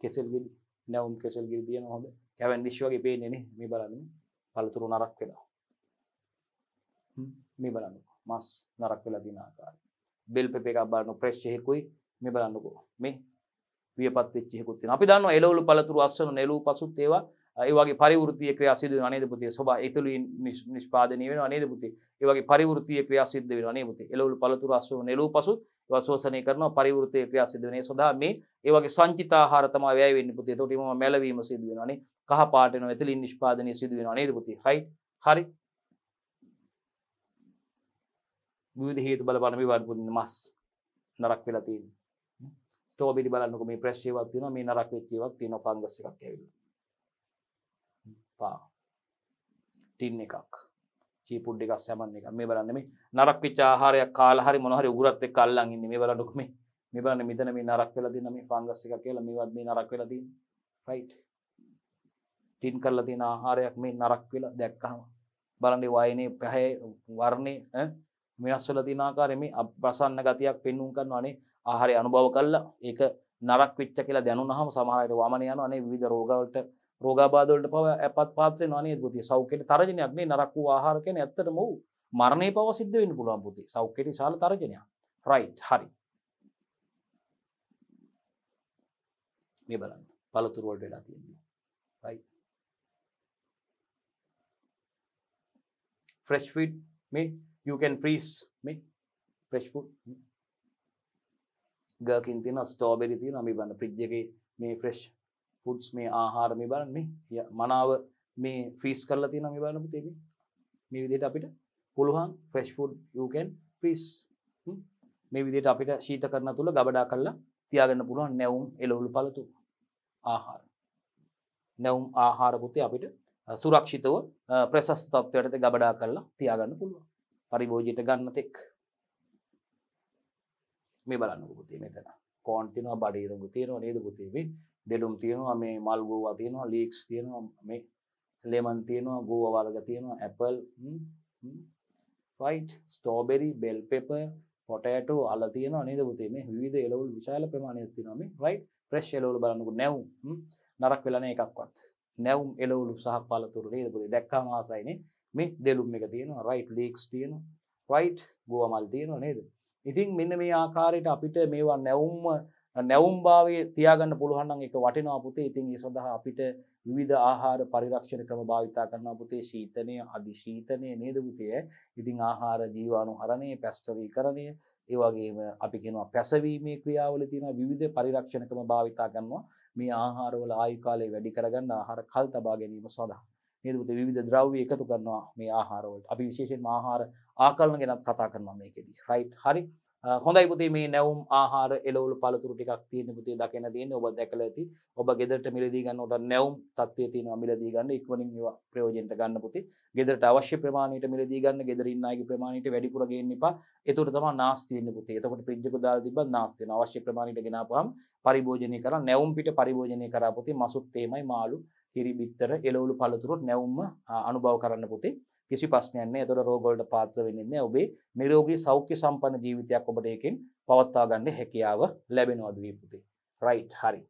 කෙසෙල් ගෙඩි. නැවුම් කෙසෙල් ගිරි තියෙන හොඳ. කැවන්ඩිෂ් වගේ පේන්නේ නේ මේ බලන්න. පළතුරු නරක් වෙලා. මේ බලන්න මස් නරක් වෙලා තියෙන ආකාරය. බෙල් පෙපේ එකක් බලන්න ෆ්‍රෙෂ් එකකුයි. මේ බලන්නකෝ. මේ වියපත් වෙච්ච එකකුත් තියෙනවා. අපි දන්නවා එළවලු පළතුරු අස්වනු නෙළුව පසුත් ඒවා ඒ වගේ පරිවෘත්තීය ක්‍රියා සිදු වෙනවා නේද පුතේ? සබා එතුලින් නිෂ්පාදනය වෙනවා නේද පුතේ? ඒ වගේ පරිවෘත්තීය ක්‍රියා සිද්ධ වෙනවා නේද පුතේ? එළවලු පළතුරු අස්වනු නෙළුව පසුත් ඒවා ශෝෂණය කරනවා පරිවෘත්තීය ක්‍රියා සිදු වෙන ඒ සඳහා මේ ඒ වගේ සංචිත ආහාර තමයි වැය වෙන්නේ පුතේ. එතකොට මම මැලවීම සිදු වෙනවා නේ. කහ පාට වෙනවා එතුලින් නිෂ්පාදනය සිදු වෙනවා නේද පුතේ? රයිට් හරි. විවිධ හේතු බලපාන මේ වඩ මස් නරක් වෙලා තියෙනවා. ස්ට්‍රෝබෙරි බලන්නකො මේ ප්‍රෙස් ඒවාක් තියෙනවා. මේ නරක් වෙච්ච ඒවාක් තියෙනවා ෆංගස් එකක් ඇවිල්ලා. පා. ටින් එකක්. චීපුඩ් එකක් සැමන් එකක්. මේ බලන්න මේ නරක් වෙච්ච ආහාරයක් කාලා හරි මොන හරි උගුරත් එක්ක අල්ලන් ඉන්නේ. මේ බලන්නකො මේ මේ බලන්න මෙතන මේ නරක් වෙලා තියෙන මේ ෆංගස් එකක් කියලා මේවත් මේ නරක් වෙලා තියෙනවා රයිට් ටින් කරලා තියෙන ආහාරයක් මේ නරක් වෙලා දැක්කහම. බලන්න වයනේ පැහැ වර්ණේ වෙනස් වෙලා තියෙන ආකාරය මේ අප්‍රසන්න ගතියක් පෙන්වුම් කරනවානේ ආහාරය අනුභව කළා ඒක නරක් වෙච්ච කියලා දැනුණාම සමහර අයට වමන යනවා නේ. විවිධ රෝග වලට රෝගාබාධ වලට පව අපත් පාත්‍ර වෙනවා නේද පුතේ සෞඛ්‍යයට තරජනයක් නේ. නරක වූ ආහාර කියන්නේ ඇත්තටම ඔව් මරණය පව සිද්ධ වෙන්න පුළුවන් පුතේ සෞඛ්‍යයට විශාල තරජනයක්. රයිට් හරි. මේ බලන්න. පළතුරු වලට වෙලා තියෙන්නේ. රයිට් fresh food මේ you can freeze මේ fresh food. ගර්කින් තියෙන ස්ට්‍රෝබෙරි තියෙනවා මේ බලන්න ෆ්‍රිජ් එකේ මේ fresh ෆුඩ්ස් මේ ආහාර මේ බලන්න. මේ මනාව මේ ෆ්‍රීස් කරලා තියෙනවා මේ බලන්න පුතේ මේ. මේ විදිහට අපිට පුළුවන් fresh food you can freeze. මේ විදිහට අපිට ශීත කරන තුල ගබඩා කරලා තියාගන්න පුළුවන් නැවුම් එළවලු පළතුරු ආහාර. නැවුම් ආහාර පුතේ අපිට සුරක්ෂිතව ප්‍රශස්ත තත්ත්වයට ගබඩා කරලා තියාගන්න පුළුවන්. පරිභෝජයට ගන්න තෙක්. මේ බලන්නකො පුතේ මෙතන. කෝන් තියෙනවා බඩීරඟු තියෙනවා නේද පුතේ මේ? දෙලුම් තියෙනවා මේ මල් ගෝවා තියෙනවා ලීක්ස් තියෙනවා මේ ලෙමන් තියෙනවා ගෝව වර්ග තියෙනවා apple right strawberry bell pepper potato අල තියෙනවා නේද පුතේ මේ විවිධ එළවලු විශාල ප්‍රමාණයක් තියෙනවා මේ රයිට් ෆ්‍රෙෂ් එළවලු බලන්නකෝ නැවුම් නරක වෙලා නැහැ එකක්වත් නැවුම් එළවලු සහ පළතුරු නේද පුතේ දැක්කාම ආසයිනේ මේ දෙලුම් එක තියෙනවා රයිට් ලීක්ස් තියෙනවා රයිට් ගෝව මල් තියෙනවා නේද ඉතින් මෙන්න මේ ආකාරයට අපිට මේවා නැවුම්ම නැවුම් භාවය තියාගන්න පුළුවන් නම් ඒක වටිනවා පුතේ. ඉතින් ඒ සඳහා අපිට විවිධ ආහාර පරිරක්ෂණ ක්‍රම භාවිතා කරනවා පුතේ. ශීතනය, අධි ශීතනය නේද පුතේ? ඉතින් ආහාර ජීවාණුහරණය, පැස්ටරීකරණය, ඒ වගේම අපි කියනවා පැසවීමේ ක්‍රියාවල තියෙන විවිධ පරිරක්ෂණ ක්‍රම භාවිතා කරනවා. මේ ආහාරවල ආයු කාලය වැඩි කරගන්න ආහාර කල් තබා ගැනීම සඳහා. නේද පුතේ විවිධ ද්‍රව්‍ය එකතු කරනවා මේ ආහාරවලට. අපි විශේෂයෙන්ම ආහාර ආකලන ගැනත් කතා කරනවා මේකෙදී. රයිට් හරි. හොඳයි පුතේ මේ නැවුම් ආහාර එළවලු පළතුරු ටිකක් තියෙන පුතේ දකින තියෙන්නේ. ඔබ දැකලා ඇති. ඔබ ගෙදරට මිලදී ගන්නකොට නැවුම් තත්ත්වයේ තියෙනවා මිලදී ගන්න. ඉක්මනින් ඒවා ප්‍රයෝජනට ගන්න පුතේ. ගෙදරට අවශ්‍ය ප්‍රමාණයට මිලදී ගන්න ගෙදර ඉන්න අයගේ ප්‍රමාණයට වැඩිපුර ගේන්න එපා. ඒතකොට තමයි නාස්ති වෙන්නේ පුතේ. එතකොට ෆ්‍රිජ් එක දාලා තිබ්බත් නාස්ති වෙනවා. අවශ්‍ය ප්‍රමාණයට ගෙනාපුවාම පරිභෝජනය කරා නැවුම් පිට පරිභෝජනය කරා පුතේ. මසුත් තේමයි මාළු කිරි බිත්තර එළවලු පළතුරුත් නැවුම්ම අනුභව කරන්න පුතේ කිසි ප්‍රශ්නයක් නැහැ. ඒතකොට රෝග වලට පාත්‍ර වෙන්නේ නැහැ. ඔබේ නිරෝගී සෞඛ්‍ය සම්පන්න ජීවිතයක් ඔබට ඒකෙන් පවත්වා ගන්න හැකියාව ලැබෙනවා දුවේ පුතේ. රයිට් හරි.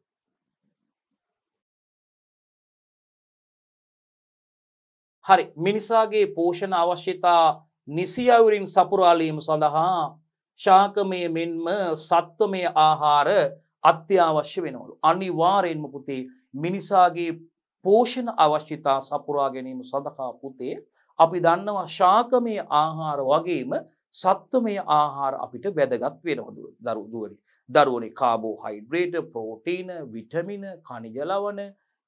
හරි මිනිසාගේ පෝෂණ අවශ්‍යතා නිසි අයුරින් සපුරාලීම සඳහා ශාකමය මෙන්ම සත්වමය ආහාර අත්‍යවශ්‍ය වෙනවලු. අනිවාර්යෙන්ම පුතේ මිනිසාගේ පෝෂණ අවශ්‍යතා සපුරා ගැනීම සඳහා පුතේ අපි දන්නවා ශාකමය ආහාර වගේම සත්වමය ආහාර අපිට වැදගත් වෙනවා දරුදුවනි. දරුවනි කාබෝ හයිඩ්‍රේට ප්‍රෝටීන විටමින කනිජලවන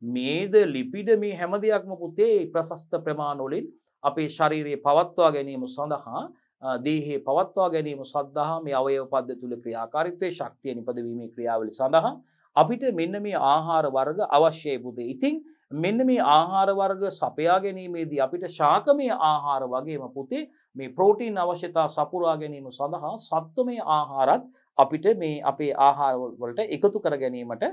මේද ලිපිඩ මේ හැම දෙයක්ම පුතේ ප්‍රශස්ත ප්‍රමාණවලින් අපේ ශරීරයේ පවත්වා ගැනීම සඳහා දේහේ පවත්වා ගැනීම සඳහා මේ අවයව පද්ධති තුල ක්‍රියාකාරීත්වයේ ශක්තිය නිපදවීමේ ක්‍රියාවලිය සඳහා අපිට මෙන්න මේ ආහාර වර්ග අවශ්‍යයි පුතේ. ඉතින් මෙන්න මේ ආහාර වර්ග සපයා ගැනීමේදී අපිට ශාකමය ආහාර වගේම පුතේ මේ ප්‍රෝටීන් අවශ්‍යතා සපුරා ගැනීම සඳහා සත්වමය ආහාරත් අපිට මේ අපේ ආහාර වලට එකතු කර ගැනීමට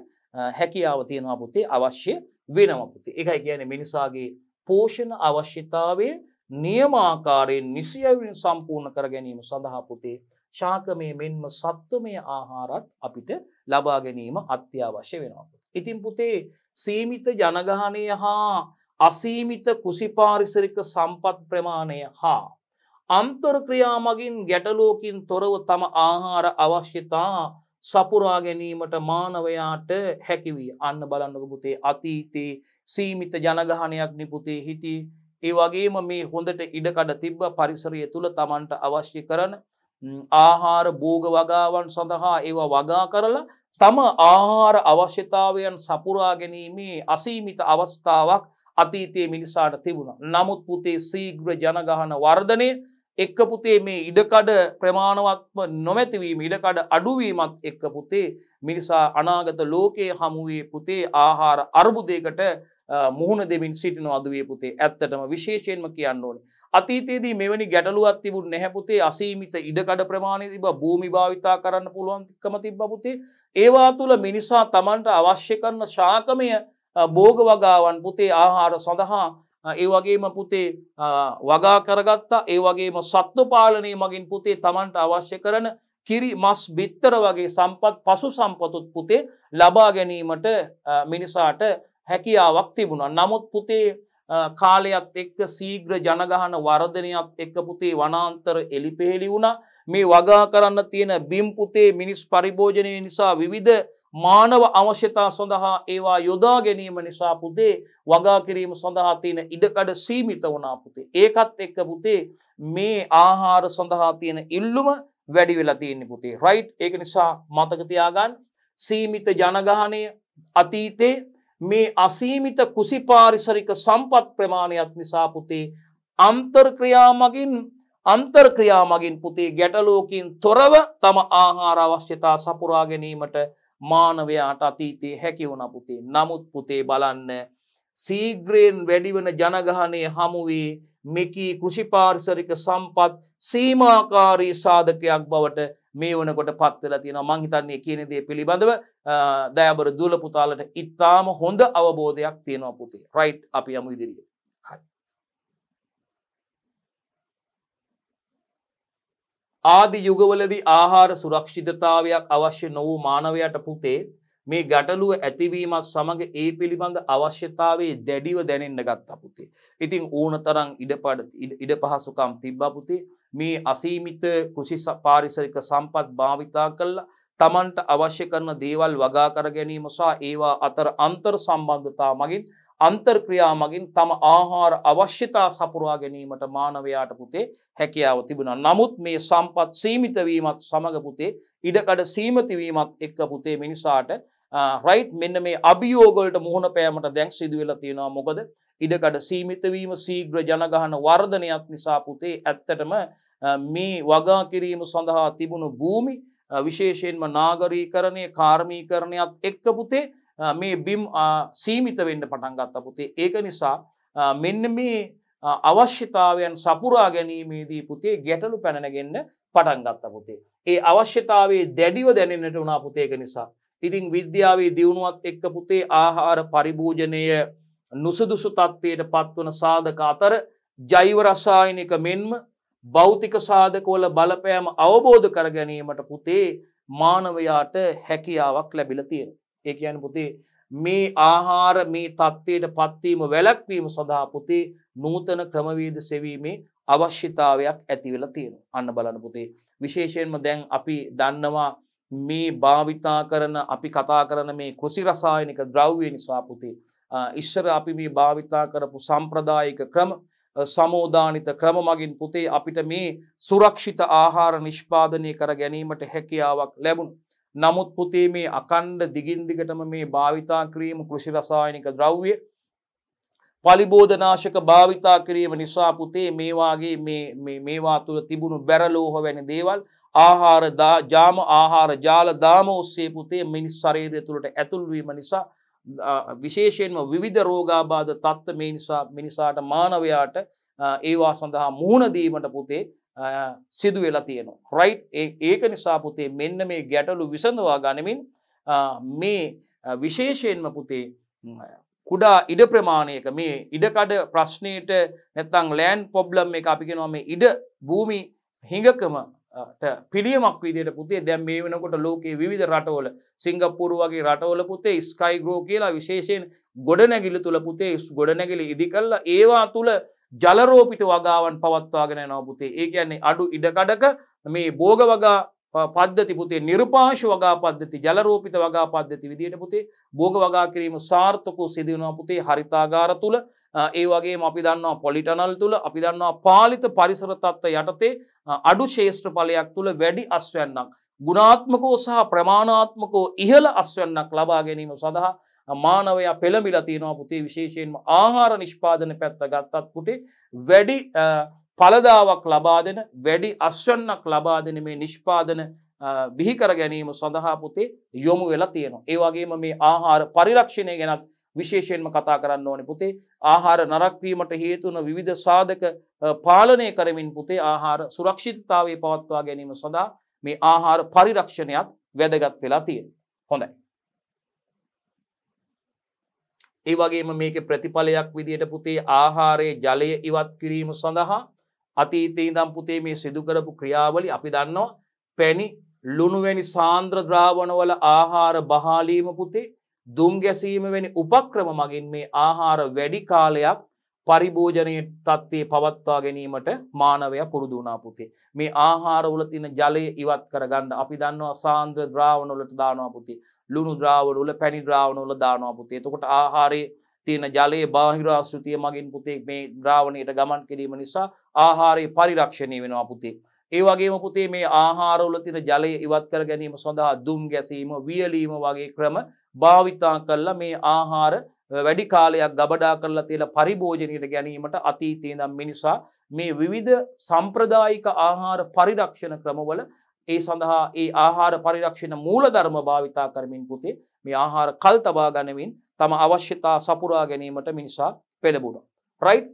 හැකියාව තියෙනවා පුතේ අවශ්‍ය වෙනවා පුතේ. ඒකයි කියන්නේ මිනිසාගේ පෝෂණ අවශ්‍යතාවය නියමාකාරයෙන් නිසියවින් සම්පූර්ණ කර ගැනීම සඳහා පුතේ ශාකමය මෙන්ම සත්වමය ආහාරත් අපිට ලබා ගැනීම අත්‍යවශ්‍ය වෙනවා. ඉතින් පුතේ සීමිත ජනගහනය හා අසීමිත කෘසිපාරිසරික සම්පත් ප්‍රමාණය හා අන්තර්ක්‍රියා මගින් ගැටලෝකින් තොරව තම ආහාර අවශ්‍යතා සපුරා ගැනීමට මානවයාට හැකිවී අන්න බලන්නක පුතේ අතීතයේ සීමිත ජනගහනයක් නිපුතේ හිටි ඒ වගේම මේ හොඳට ඉඩකඩ තිබ්බ පරිසරය තුළ තමන්ට අවශ්‍ය කරන ආහාර බෝග වගාවන් සඳහා ඒවා වගා කරලා තම ආහාර අවශ්‍යතාවයන් සපුරා ගැනීමේ අසීමිත අවස්ථාවක් අතීතයේ මිනිසාට තිබුණ. නමුත් පුතේ සීග්‍ර ජනගහන වර්ධනය එක්ක පුතේ මේ ඉඩකඩ ප්‍රමාණවත්ම නොමැතිවීම ඉඩකඩ අඩුවීමත් එක්ක පුතේ මිනිසා අනාගත ලෝකයේ හමුවේ පුතේ ආහාර අර්බුදයකට මුහුණ දෙමින් සිටින අදුවේ පුතේ ඇත්තටම විශේෂයෙන්ම කියන්න ඕනේ. අතීතයේදී මෙවැනි ගැටලුවක් තිබුණ නැහැ පුතේ. අසීමිත ඉඩකඩ ප්‍රමාණය තිබ භූමි භාවිතා කරන්න පුළුවන්කම තිබ්බ පුතේ. ඒවා තුළ මිනිසා තමන්ට අවශ්‍ය කරන ශාකමය භෝග වගාවන් පුතේ ආහාර සඳහා ඒ වගේම පුතේ වගා කරගත්තා. ඒ වගේම සත්ව පාලනය මගින් පුතේ තමන්ට අවශ්‍ය කරන කිරි මස් බිත්තර වගේ සම්පත් පසු සම්පතුත් පුතේ ලබා ගැනීමට මිනිසාට හැකියාවක් තිබුණා. නමුත් පුතේ කාලයත් එක්ක සීග්‍ර ජනගහන වර්ධනයත් එක්ක පුතේ වනාන්තර එලිපෙහෙලි වුණා. මේ වගා කරන්න තියෙන බිම් පුතේ මිනිස් පරිභෝජනය නිසා විවිධ මානව අවශ්‍යතා සඳහා ඒවා යොදා ගැනීම නිසා පුතේ වගා කිරීම සඳහා තියෙන ඉඩකඩ සීමිත වුණා පුතේ. ඒකත් එක්ක පුතේ මේ ආහාර සඳහා තියෙන ඉල්ලුම වැඩි වෙලා තියෙන්නේ පුතේ. රයිට්? ඒක නිසා මතක තියාගන්න සීමිත ජනගහනය අතීතේ මේ අසීමිත කුසිපාරිසරික සම්පත් ප්‍රමාණයක් නිසා පුතේ අන්තර්ක්‍රියා මගින් අන්තර්ක්‍රියා මගින් පුතේ ගැටලෝකින් තොරව තම ආහාර අවශ්‍යතා සපුරා ගැනීමට මානවයාට අතීතයේ හැකි වුණ පුතේ. නමුත් පුතේ බලන්න සීග්‍රයෙන් වැඩිවන ජනගහනය හමුවේ මෙකී කෘෂිපාරිසරික සම්පත් සීමාකාරී සාධකයක් බවට මේ වනකොට පත්වෙලා තියෙනවා. මං හිතන්නේ කියන දේ පිළිබඳව දයාබර දුල පුතාලට ඉතාම හොඳ අවබෝධයක් තියෙනවා පුතේ. රයිට් අපි යමු ඉදිරියට. ආදි යුගවලදී ආහාර සුරක්ෂිතතාවයක් අවශ්‍ය නොවූ මානවයට පුතේ මේ ගැටලුව ඇතිවීමත් සමඟ ඒ පිළිබඳ අවශ්‍යතාවේ දැඩිව දැනෙන්න ගත්ත පුතේ. ඉතින් ඕන තරං ඉඩපඩ ඉඩ පහසුකම් තිබ්බා පුතේ. මේ අසීමිත කෘෂි පාරිසරික සම්පත් භාවිතා කල්ලා තමන්ට අවශ්‍ය කරන දේවල් වගා කර ගැනීම සහ ඒවා අතර අන්තර් සම්බන්ධතා මගින් අන්තර්ක්‍රියා මගින් තම ආහාර අවශ්‍යතා සපුරවා ගැනීමට මානවයාට පුතේ හැකියාව තිබුණ. නමුත් මේ සම්පත් සීමිතවීමත් සමඟ පුතේ ඉඩකඩ සීමතිවීමත් එක්ක පුතේ මිනිසාට Ah, රයිට් මෙන්න මේ අභියෝගොල්ට මුහුණ පෑමට දැන් සිදුවෙලා තියෙනවා මොකද ඉඩකඩ සීමිතවීම සීග්‍ර ජනගහන වර්ධනයක් නිසා පුතේ ඇත්තටම ah, මේ වගා කිරීම සඳහා තිබුණු භූමි ah, විශේෂයෙන්ම නාගරීකරණය කාර්මීකරණයත් එක්ක පුතේ මේ බිම් සීමිත වෙන්න පටන් ගත්ත පුතේ ඒක නිසා මෙන්න මේ අවශ්‍යතාවයන් සපුරා ගැනීමේදී පුතේ ගැටලු පැනනගෙන්න පටන් ගත්ත පුතේ. ඒ අවශ්‍යතාවේ දැඩිව දැනෙන්නට වනා පුතේක නිසා. ඉතින් විද්‍යාවේ දියුණුවත් එක්ක පුතේ ආහාර පරිභෝජනය නුසුදුසු තත්ත්වයට පත්වන සාධක අතර ජෛවරසායනික මෙන්ම භෞතික සාධකවල බලපෑම අවබෝධ කර ගැනීමට පුතේ මානවයාට හැකියාවක් ලැබිල තියෙන. ඒ කියන පුතේ මේ ආහාර මේ තත්ත්වයට පත්වීම වැලක්වීම සඳහා පුතේ නූතන ක්‍රමවීද සෙවීමේ අවශ්‍යතාවයක් ඇතිවෙල තියෙන අන්න බලන පුතේ විශේෂයෙන්ම දැන් අපි දන්නවා මේ භාවිතා කරන අපි කතා කරන මේ කෘසි රසායනික ද්‍රව්‍ය නිසා පුතේ ඉස්සර අපි මේ භාවිතා කරපු සම්ප්‍රදායික ක්‍රම සමෝධානිත ක්‍රම මගින් පුතේ අපිට මේ සුරක්ෂිත ආහාර නිෂ්පාදනය කර ගැනීමට හැකියාවක් ලැබුණ. නමුත් පුතේ මේ අකණ්ඩ දිගින් දිගටම මේ භාවිතා කිරීම කෘෂි රසායනික ද්‍රව්‍ය පලිබෝධනාශක භාවිතා කිරීම නිසා පුතේ මේවාගේ මේවා තුළ තිබුණු බැරලෝහ වැනි දේවල් ආහාර ජාම ආහාර ජාල දාම ඔස්සේ පුතේ මිනිස් ශරීරය තුළට ඇතුල්වීම නිසා විශේෂයෙන්ම විවිධ රෝගාබාධ තත්ත්ව මේ නිසා මිනිසාට මානවයාට ඒවා සඳහා මුහුණදීමට පුතේ සිදු වෙලා තියෙනවා. රයිට් ඒක නිසා පුතේ මෙන්න මේ ගැටලු විසඳවා ගනිමින් මේ විශේෂයෙන්ම පුතේ කුඩා ඉඩ ප්‍රමාණයක මේ ඉඩකඩ ප්‍රශ්නයට නැත්තං ලෑන් පොබ්ලම් එක අපි කෙනවා මේ ඉඩ භූමි හිඟකම පිළියමක් විදියට පුතේ. දැම් මේ වෙනකොට ලෝකයේ විධ රටවල සිංගප්පුරු වගේ රටවල පුතේ ස්කයි ග්‍රෝ කියලා විශේෂයෙන් ගොඩනැගිලි තුළ පුතේ ගොඩනැගිලි ඉදි කල්ලා ඒවා තුළ ජලරෝපිත වගාවන් පවත්වාගෙන නවපුතේ ඒ කියන්නේ අඩු ඉඩකඩක මේ බෝග වගා පද්ධති පුතේ නිර්පාශ වගා පද්ධති ජලරෝපිත වගා පද්ධති විදියට පුතේ බෝග වගා කිරීම සාර්ථකෝ සිදුවනවා පුතේ හරිතාගාර තුළ ඒ වගේ අපි දන්නවා පොලිටනල් තුළ අපි දන්නවා පාලිත පරිසර තත්ත්ව යටතේ අඩු ශේෂ්ත්‍ර පලයක් තුළ වැඩි අස්වැන්නක්. ගුණාත්මකෝ සහ ප්‍රමාණාත්මකෝ ඉහළ අස්වැන්නක් ලබා ගැනීම සඳහා මානවයා පෙළමිලා තියෙනවා පුතේ. විශේෂයෙන්ම ආහාර නිෂ්පාදන පැත්ත ගත්තත් පුටේ වැඩි පලදාවක් ලබා දෙන වැඩි අස්වන්නක් ලබා දෙන මේ නිෂ්පාදන බිහිකර ගැනීම සඳහා පුතේ යොමු වෙලා තියෙනවා. ඒ වගේම මේ ආහාර පරිරක්ෂණය ගැනත් විශේෂයෙන්ම කතා කරන්න ඕනේ පුතේ ආහාර නරක්වීමට හේතුන විවිධ සාධක පාලනය කරමින් පුතේ ආහාර සුරක්ෂිතතාවය පවත්වා ගැනීම සඳහා මේ ආහාර පරිරක්ෂණයත් වැදගත් වෙලා තියෙන. හොඳයි. ඒ වගේම මේක ප්‍රතිඵලයක් විදියට පුතේ ආහාරයේ ජලය ඉවත් කිරීම සඳහා අතීතයේ ඉඳන් පුතේ මේ සිදු කරපු ක්‍රියාවලි අපි දන්නවා පැණි ලුණු වැනි සාන්ද්‍ර ද්‍රාවණවල ආහාර බහාලීම පුතේ දුම් ගැසීම වැනි උපක්‍රම මගින් මේ ආහාර වැඩි කාලයක් පරිභෝජනයේ තත්ත්වයේ පවත්වා ගැනීමට මානවයා පුරුදු වුණා පුතේ. මේ ආහාරවල තියෙන ජලය ඉවත් කරගන්න අපි දන්නවා සාන්ද්‍ර ද්‍රාවණවලට දානවා පුතේ. ලුණු ද්‍රාවණවල පැණි ද්‍රාවණවල දානවා පුතේ. එතකොට ආහාරයේ තියෙන ජලයේ බාහිර ආශ්‍රිතය මගින් පුතේ මේ ද්‍රාවණයට ගමන් කිරීම නිසා ආහාරයේ පරිරක්ෂණය වෙනවා පුතේ. ඒ වගේම පුතේ මේ ආහාරවල තියෙන ජලය ඉවත් කර ගැනීම සඳහා දුම් ගැසීම, වියලීම වගේ ක්‍රම භාවිතා කරලා මේ ආහාර වැඩි කාලයක් ගබඩා කරලා තියලා පරිභෝජනයට ගැනීමට අතීතයේ ඉඳන් මිනිසා මේ විවිධ සම්ප්‍රදායික ආහාර පරිරක්ෂණ ක්‍රමවල ඒ සඳහා ඒ ආහාර පරිරක්ෂණ මූල ධර්ම භාවිතා කරමින් පුතේ මේ ආහාර කල් තබා ගනමින් තම අවශ්‍යතා සපුරා ගැනීමට මිනිසා පෙළබුණ. රයිට්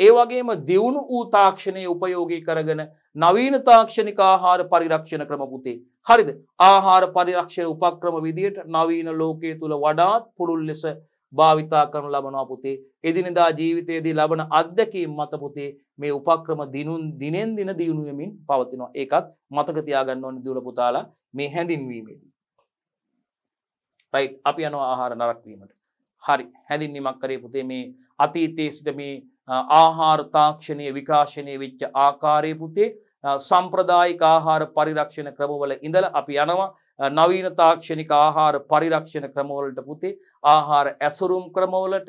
ඒ වගේම දියුණු වූ තාක්ෂණය උපයෝගී කරගෙන නවීන තාක්ෂණික ආහාර පරිරක්ෂණ ක්‍රම පුතේ. හරිද? ආහාර පරිරක්ෂණ උපක්‍රම විදියට නවීන ලෝකයේ තුල වඩාත් පුළුල් ලෙස භාවිතා කරන ලබනවා පුතේ. එදිනෙදා ජීවිතයේදී ලබන අත්දැකීම් මත පුතේ මේ උපක්‍රම දිනුන් දිනෙන් දින දියුණු වෙමින් පවතිනවා. ඒකත් මතක තියාගන්න ඕනේ දුවල පුතාලා මේ හැඳින්වීමේදී. රයිට් අපි යනවා ආහාර නරක වීමට. හරි හැඳින්වීමක් කරේ පුතේ මේ අතීතයේ සිට මේ ආහාර තාක්ෂණය විකාශනය වෙච්ච ආකාරය පුතේ සම්ප්‍රදායික ආහාර පරිරක්ෂණ ක්‍රමවල ඉඳලා අපි යනවා. නවීන තාක්ෂණික ආහාර පරිරක්ෂණ ක්‍රමවලට පුතේ ආහාර ඇසුරුම් ක්‍රමවලට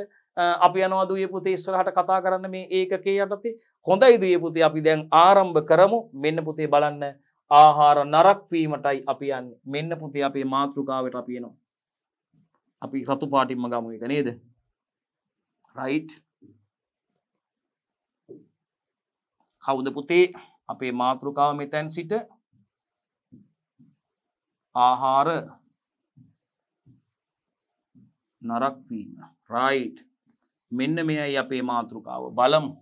අපි යනවා දුවේ පුතේ ඉස්සරහට කතා කරන්න මේ ඒකකේ යටතේ. හොඳයි දුවේ පුතේ අපි දැන් ආරම්භ කරමු. මෙන්න පුතේ බලන්න ආහාර නරක් වීමටයි අපි යන්නේ. මෙන්න පුතේ අපේ මාතෘකාවට අපි එනවා. අපි රතු පාටින්ම ගමු එක නේද? රයිට් කවුද පුතේ? අපේ මාතෘකාව මෙතැන් සිට ආහාර නරක්වීම රයිට් මෙන්න මෙයයි අපේ මාතෘකාව. බලමු.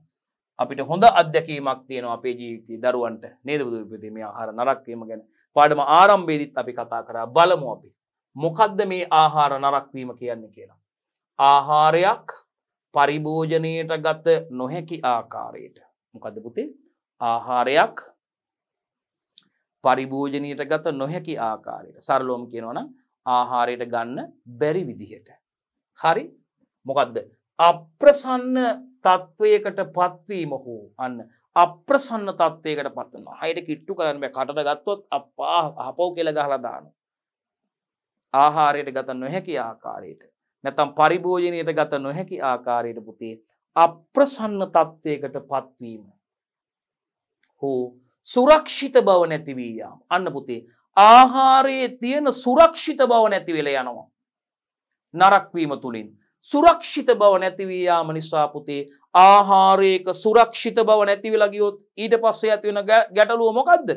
අපිට හොඳ අත්දැකීමක් තියෙනවා අපේ ජීවිතයේ දරුවන්ට. නේද බුදුපිතේ මේ ආහාර නරක්වීම ගැන. පාඩම ආරම්භයේදීත් අපි කතා කරා. බලමු අපි. මොකද්ද මේ ආහාර නරක්වීම කියන්නේ කියලා? ආහාරයක් පරිභෝජනයට ගත නොහැකි ආකාරයට. මොකද්ද පුතේ? ආහාරයක් පරිභෝජනයට ගත නොහැකි ආකාරයට. සරලෝම කියනවනම් ආහාරයට ගන්න බැරි විදිහට. හරි? මොකක්ද අප්‍රසන්න තත්ත්වයකට පත්වීම හෝ අන්න අප්‍රසන්න තත්ත්වයකට පත්වන්න අයට කිට්ටු කරන්න බෑ. කටට ගත්තොත් අපා අපව් කෙල ගහලා දානු ආහාරයට ගත නොහැකි ආකාරයට නැතම් පරිභෝජනයට ගත නොහැකි ආකාරයට පුතේ අප්‍රසන්න තත්ත්වයකට පත්වීම හෝ සුරක්ෂිත බව නැතිවී යාම. අන්න පුතේ ආහාරයේ තියෙන සුරක්ෂිත බව නැති වෙලා යනවා. නරක්වීම තුලින් සුරක්ෂිත බව නැතිවී යාම නිසා පුතේ ආහාරයක සුරක්ෂිත බව නැති වෙලා ගියොත් ඊට පස්සේ ඇති වෙන ගැටලුව මොකද්ද?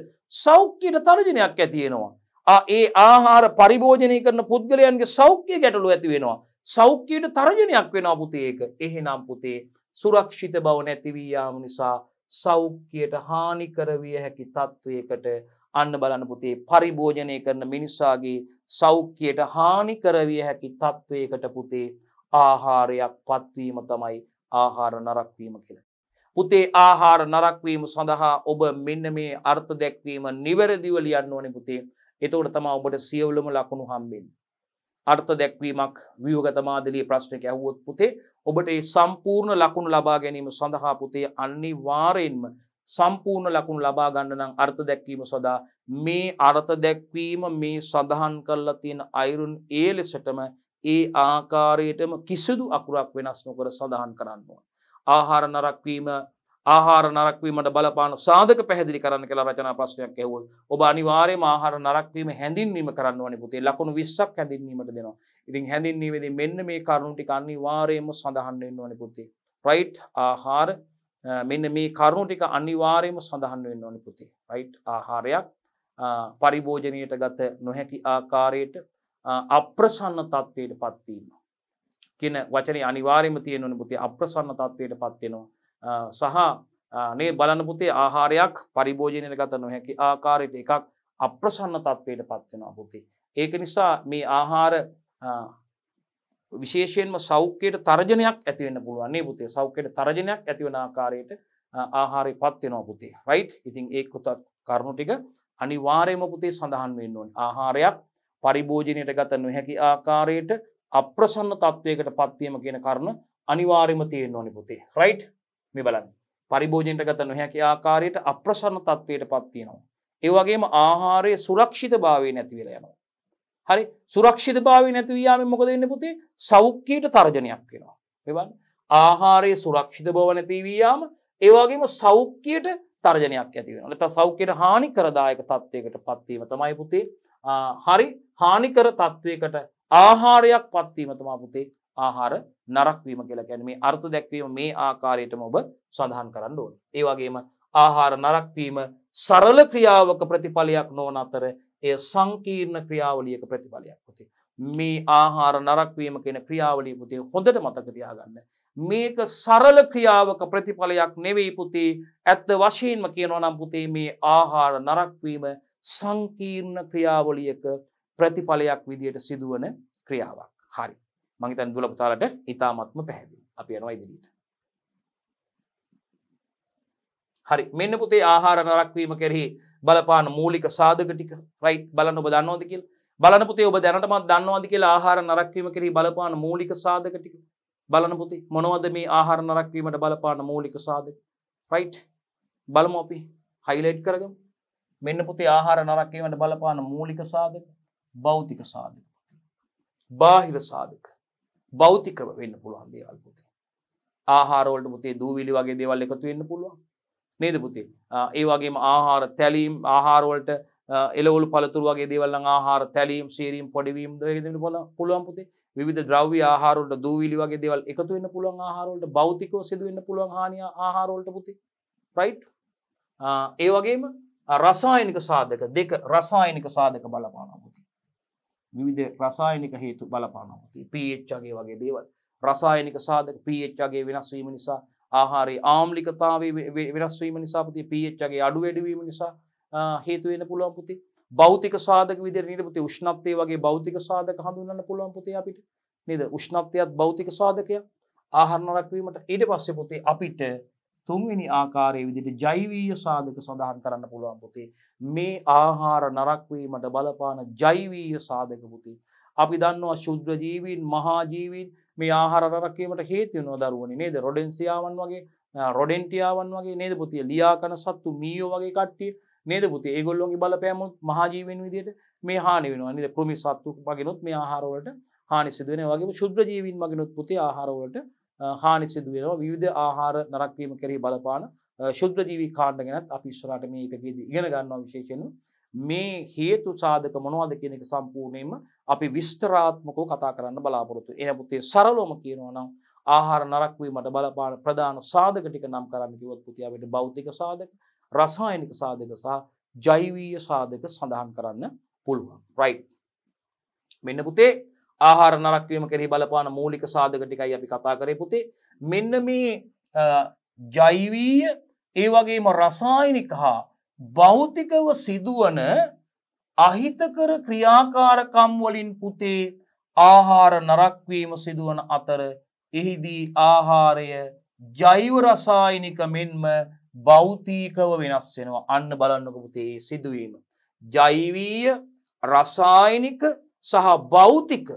සෞඛ්‍යයට තර්ජනයක් ඇති වෙනවා. ආ ඒ ආහාර පරිභෝජනය කරන පුද්ගලයන්ගේ සෞඛ්‍ය ගැටලුව ඇති වෙනවා සෞඛ්‍යයට තර්ජනයක් වෙනවා පුතේ ඒක එහෙනම් පුතේ සුරක්ෂිත බව නැති වී යාම නිසා සෞඛ්‍යයට හානි කරවිය හැකි තත්ත්වයකට අන්න බලන්න පුතේ පරිභෝජනය කරන මිනිසාගේ සෞඛ්‍යයට හානි කරවිය හැකි තත්ත්වයකට පුතේ ආහාරයක් පත්වීම තමයි ආහාර නරක්වීම කියලා. පුතේ ආහාර නරක්වීම සඳහා ඔබ මෙන්න මේ අර්ථ දැක්වීම නිවැරදිව ලියන්න ඕනේ පුතේ. එතකොට තමයි ඔබට සියවලම ලකුණු හම්බෙන්නේ. අර්ථ දැක්වීමක් ව්‍යුහගත මාදලී ප්‍රශ්නයක් ඇහුවොත් පුතේ ඔබට ඒ සම්පූර්ණ ලකුණු ලබා ගැනීම සඳහා පුතේ අනිවාර්යෙන්ම සම්පූර්ණ ලකුණු ලබා ගන්න නම් අර්ථ දැක්වීම සඳහා මේ අර්ථ දැක්වීම මේ සඳහන් කරලා තියෙන අයුරුන් ඒ ලෙසටම ඒ ආකාරයටම කිසිදු අකුරක් වෙනස් නොකර සඳහන් කරන්න ඕන. ආහාර නරක්වීම ආහාර නරක්වීමට බලපාන සාධක පැහැදිලි කරන්න කියලා රචනා ප්‍රශ්නයක් ඇහුවොත් ඔබ අනිවාර්යයෙන්ම ආහාර නරක්වීම හැඳින්වීම කරන්න ඕනේ පුතේ ලකුණු 20ක් හැඳින්වීමට දෙනවා. ඉතින් හැඳින්වීමේදී මෙන්න මේ කරුණු ටික අනිවාර්යයෙන්ම සඳහන් වෙන්න ඕනේ පුතේ. රයිට් ආහාර මෙන්න මේ කරුණු ටික අනිවාර්යයෙන්ම සඳහන් වෙන්න ඕනේ පුතේ. රයිට් ආහාරයක් පරිභෝජනයට ගත නොහැකි ආකාරයට අප්‍රසන්න තත්ත්වයට පත්වීම. කියන වචනේ අනිවාර්යයෙන්ම තියෙන්න ඕනේ පුතේ අප්‍රසන්න තත්ත්වයට පත් වෙනවා. සහ නේ බලන්න පුතේ ආහාරයක් පරිභෝජනයට ගත නොහැකි ආකාරයට එකක් අප්‍රසන්න තත්ත්වයට පත් වෙනවා පුතේ. ඒක නිසා මේ ආහාර විශේෂයෙන්ම සෞඛ්‍යයට තර්ජනයක් ඇති වෙන්න පුළුවන් නේ පුතේ. සෞඛ්‍යයට තර්ජනයක් ඇති වෙන ආකාරයට ආහාරය පත් වෙනවා පුතේ. රයිට්? ඉතින් ඒ කරුණු ටික අනිවාර්යයෙන්ම පුතේ සඳහන් වෙන්න ඕනේ. ආහාරයක් පරිභෝජනයට ගත නොහැකි ආකාරයට අප්‍රසන්න තත්ත්වයකට පත්වීම කියන කරුණ අනිවාර්යයෙන්ම තියෙන්න ඕනේ පුතේ. රයිට්? මේ බලන්න. පරිභෝජනයට ගත නොහැකි ආකාරයට අප්‍රසන්න තත්ත්වයට පත් වෙනවා. ඒ වගේම ආහාරයේ සුරක්ෂිතභාවය නැති වෙලා යනවා. හරි සුරක්ෂිතභාවය නැති වී යාමෙන් මොකද වෙන්නේ පුතේ? සෞඛ්‍යයට තර්ජනයක් වෙනවා. මේ බලන්න. ආහාරයේ සුරක්ෂිත බව නැති වී යාම ඒ වගේම සෞඛ්‍යයට තර්ජනයක් ඇති වෙනවා. නැත්නම් සෞඛ්‍යයට හානිකරදායක තත්වයකට පත්වීම තමයි පුතේ. හරි හානිකර තත්වයකට ආහාරයක් පත්වීම තමයි පුතේ ආහාර නරක්වීම කියලා කියන්නේ මේ අර්ථ දැක්වීම මේ ආකාරයටම ඔබ සඳහන් කරන්න ඕනේ. ඒ වගේම ආහාර නරක්වීම සරල ක්‍රියාවක ප්‍රතිඵලයක් නොවන අතර එය සංකීර්ණ ක්‍රියාවලියක ප්‍රතිඵලයක් පුතේ. මේ ආහාර නරක්වීම කියන ක්‍රියාවලිය පුතේ හොඳට මතක තියාගන්න. මේක සරල ක්‍රියාවක ප්‍රතිඵලයක් නෙවෙයි පුතේ ඇත්ත වශයෙන්ම කියනවා නම් පුතේ මේ ආහාර නරක්වීම සංකීර්ණ ක්‍රියාවලියක ප්‍රතිඵලයක් විදියට සිදුවන ක්‍රියාවක්. හරි. මං හිතන්නේ දුල පුතාලට ඊ타මත්ම පැහැදිලි. අපි යනවා ඉදිරියට. හරි. මෙන්න පුතේ ආහාර නරක්වීම කෙරෙහි බලපාන මූලික සාධක ටික. රයිට්. බලන්න ඔබ දන්නවද කියලා? බලන්න පුතේ ඔබ දැනටමත් දන්නවද කියලා ආහාර නරක්වීම කෙරෙහි බලපාන මූලික සාධක ටික? බලන්න පුතේ මොනවද මේ ආහාර නරක්වීමට බලපාන මූලික සාධක? රයිට්. බලමු අපි හයිලයිට් කරගමු. මෙන්න පුතේ ආහාර නරක්වීමට බලපාන මූලික සාධක භෞතික සාධක. බාහිර සාධක. භෞතිකව වෙන්න පුළුවන් දේවල් පුතේ. ආහාරවලට පුතේ දූවිලි වගේ දේවල් එකතු වෙන්න පුළුවන්. නේද පුතේ? ඒ වගේම ආහාර තැලීම් ආහාරවලට එළවලු පළතුරු වගේ දේවල් නම් ආහාර තැලීම් සීරීම් පොඩිවීම් දෙන්න පුළුවන් පුතේ. විවිධ ද්‍රව්‍ය ආහාරවලට දූවිලි වගේ දේවල් එකතු වෙන්න පුළුවන් ආහාරවලට භෞතිකව සිදුවෙන්න පුළුවන් හානිය ආහාරවලට පුතේ. රයිට්? ඒ වගේම රසායනික සාධක දෙක රසායනික සාධක බලපානවා පුතේ. විවිධ රසායනික හේතු බලපානවා පුතේ. pH වගේ වගේ දේවල්. රසායනික සාධක pH වගේ වෙනස් වීම නිසා ආහාරයේ ආම්ලිකතාවයේ වෙනස් වීම නිසා පුතේ pH වගේ අඩු වැඩි වීම නිසා හේතු වෙන්න පුළුවන් පුතේ. භෞතික සාධක විදිහට නේද පුතේ උෂ්ණත්වය වගේ භෞතික සාධක හඳුන්වන්න පුළුවන් පුතේ අපිට. නේද? උෂ්ණත්වයත් භෞතික සාධකයක්. ආහාර නරක වීමට ඊට පස්සේ පුතේ අපිට තුන්වෙනි ආකාරයේ විදිහට ජෛවීය සාධක සඳහන් කරන්න පුළුවන් පුතේ. මේ ආහාර නරක වීමට බලපාන ජෛවීය සාධක පුතේ. අපි දන්නවා ශුද්‍ර ජීවීන් මහා ජීවීන් මේ ආහාර නරක වීමට හේතු වෙනවා දරුවනේ නේද? රොඩෙන්සියාවන් වගේ රොඩෙන්ටියාවන් වගේ නේද පුතේ? ලියා කන සත්තු මීයෝ වගේ කට්ටිය නේද පුතේ? ඒගොල්ලෝගේ බලපෑම මහා ජීවීන් විදිහට මේ හානි වෙනවා නේද? කෘමි සත්තු වගේනොත් මේ ආහාර වලට හානි සිදු වෙනවා. වගේම ශුද්‍ර ජීවීන් වගේනොත් පුතේ ආහාර වලට හානි සිදු වෙනවා විවිධ ආහාර නරක වීම කෙරෙහි බලපාන ශුද්ධ ජීවී කාණ්ඩ ගැනත් අපි ඉස්සරහට මේකදී ඉගෙන ගන්නවා විශේෂයෙන්ම මේ හේතු සාධක මොනවද කියන එක සම්පූර්ණයෙන්ම අපි විස්තරාත්මකව කතා කරන්න බලාපොරොත්තු වෙනවා. එන පුතේ සරලවම කියනවා නම් ආහාර නරක වීමට බලපාන ප්‍රධාන සාධක ටික නම් කරන්න කිව්වොත් පුතේ අපිට භෞතික සාධක, රසායනික සාධක සහ ජෛවීය සාධක සඳහන් කරන්න පුළුවන්. right. මෙන්න පුතේ ආහාර නරක්වීම කෙරෙහි බලපාන මූලික සාධක ටිකයි අපි කතා කරේ පුතේ. මෙන්න මේ ජෛවීය ඒ වගේම රසායනික හා භෞතිකව සිදුවන අහිතකර ක්‍රියාකාරකම් වලින් පුතේ ආහාර නරක්වීම සිදුවන අතර එහිදී ආහාරය ජෛව රසායනික මෙන්ම භෞතිකව වෙනස් වෙනවා. අන්න බලන්නක පුතේ සිදුවීම. ජෛවීය රසායනික සහ භෞතික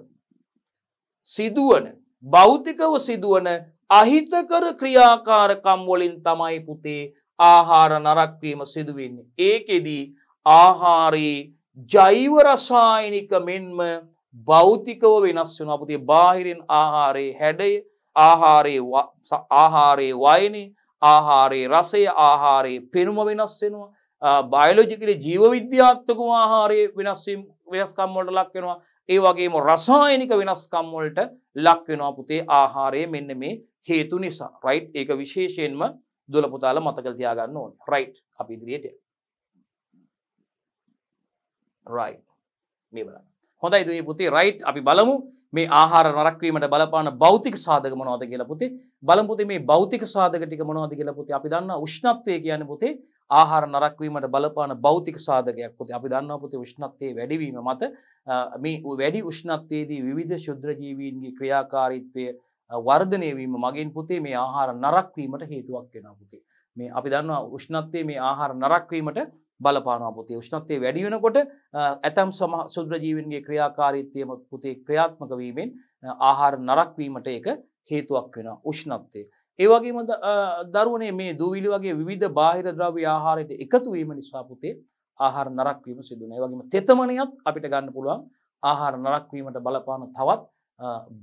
සිදුවන භෞතිකව සිදුවන අහිතකර ක්‍රියාකාරකම් වලින් තමයි පුතේ ආහාර නරක්වීම සිදුවෙන්නේ. ඒකෙදී ආහාරයේ ජෛව රසායනික මෙන්ම භෞතිකව වෙනස් වෙනවා. පුතේ බාහිරින් ආහාරයේ හැඩය ආහාරයේ ආහාරයේ වයනේ ආහාරයේ රසය ආහාරයේ පෙනුම වෙනස් වෙනවා. බයෝලොජිකලි ජීව විද්‍යාත්මක ආහාරයේ වෙනස් වීම වෙනස්කම් වලට ලක් වෙනවා. ඒ වගේම රසායනික වෙනස්කම් වලට ලක් වෙනවා පුතේ ආහාරය මෙන්න මේ හේතු නිසා. රයිට් ඒක විශේෂයෙන්ම දුල පුතාලා මතක තියාගන්න ඕනේ. රයිට් අපි ඉදිරියට රයිට් මේ බලන්න. හොඳයි දුවේ පුතේ. රයිට් අපි බලමු මේ ආහාර නරක වීමට බලපාන භෞතික සාධක මොනවද කියලා පුතේ. බලමු පුතේ මේ භෞතික සාධක ටික මොනවද කියලා පුතේ. අපි දන්නා උෂ්ණත්වය කියන්නේ පුතේ ආහාර නරක වීමට බලපාන භෞතික සාධකයක් පුතේ. අපි දන්නවා පුතේ උෂ්ණත්වයේ වැඩිවීම මත මේ වැඩි උෂ්ණත්වයේදී විවිධ ශුද්‍ර ජීවීන්ගේ ක්‍රියාකාරීත්වය වර්ධනය වීම මගින් පුතේ මේ ආහාර නරක වීමට හේතුවක් වෙනවා පුතේ. මේ අපි දන්නවා උෂ්ණත්වයේ මේ ආහාර නරක වීමට බලපානවා පුතේ. උෂ්ණත්වය වැඩි වෙනකොට ඇතම් සම ශුද්‍ර ජීවීන්ගේ ක්‍රියාකාරීත්වය පුතේ ක්‍රියාත්මක වීමෙන් ආහාර නරක වීමට ඒක හේතුවක් වෙනවා. උෂ්ණත්වය. ඒ වගේම දරුවනේ මේ දූවිලි වගේ විවිධ බාහිර ද්‍රව්‍ය ආහාරයට එකතු වීම නිසා පුතේ ආහාර නරක වීම සිදු වෙනවා. ඒ වගේම තෙතමනියත් අපිට ගන්න පුළුවන් ආහාර නරක වීමට බලපාන තවත්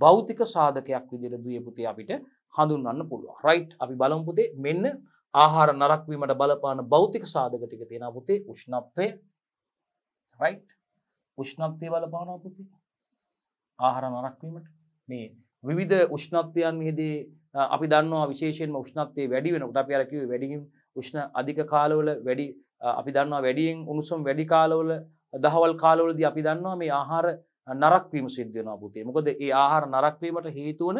භෞතික සාධකයක් විදිහට දුවේ පුතේ අපිට හඳුන්වන්න පුළුවන්. රයිට් අපි බලමු පුතේ මෙන්න ආහාර නරක වීමට බලපාන භෞතික සාධක ටික තියෙනවා පුතේ උෂ්ණත්වය. රයිට් උෂ්ණත්වය බලපානවා පුතේ. ආහාර නරක වීමට මේ විවිධ උෂ්ණත්වයන්හිදී අපි දන්නවා විශේෂයෙන්ම උෂ්ණත්වයේ වැඩි වෙනකොට අපි අර කිව්වේ වැඩිම උෂ්ණ අධික කාලවල වැඩි අපි දන්නවා වැඩියෙන් උණුසුම් වැඩි කාලවල දහවල් කාලවලදී අපි දන්නවා මේ ආහාර නරක් වීම සිද්ධ වෙනවා පුතේ. මොකද ඒ ආහාර නරක් වීමට හේතු වන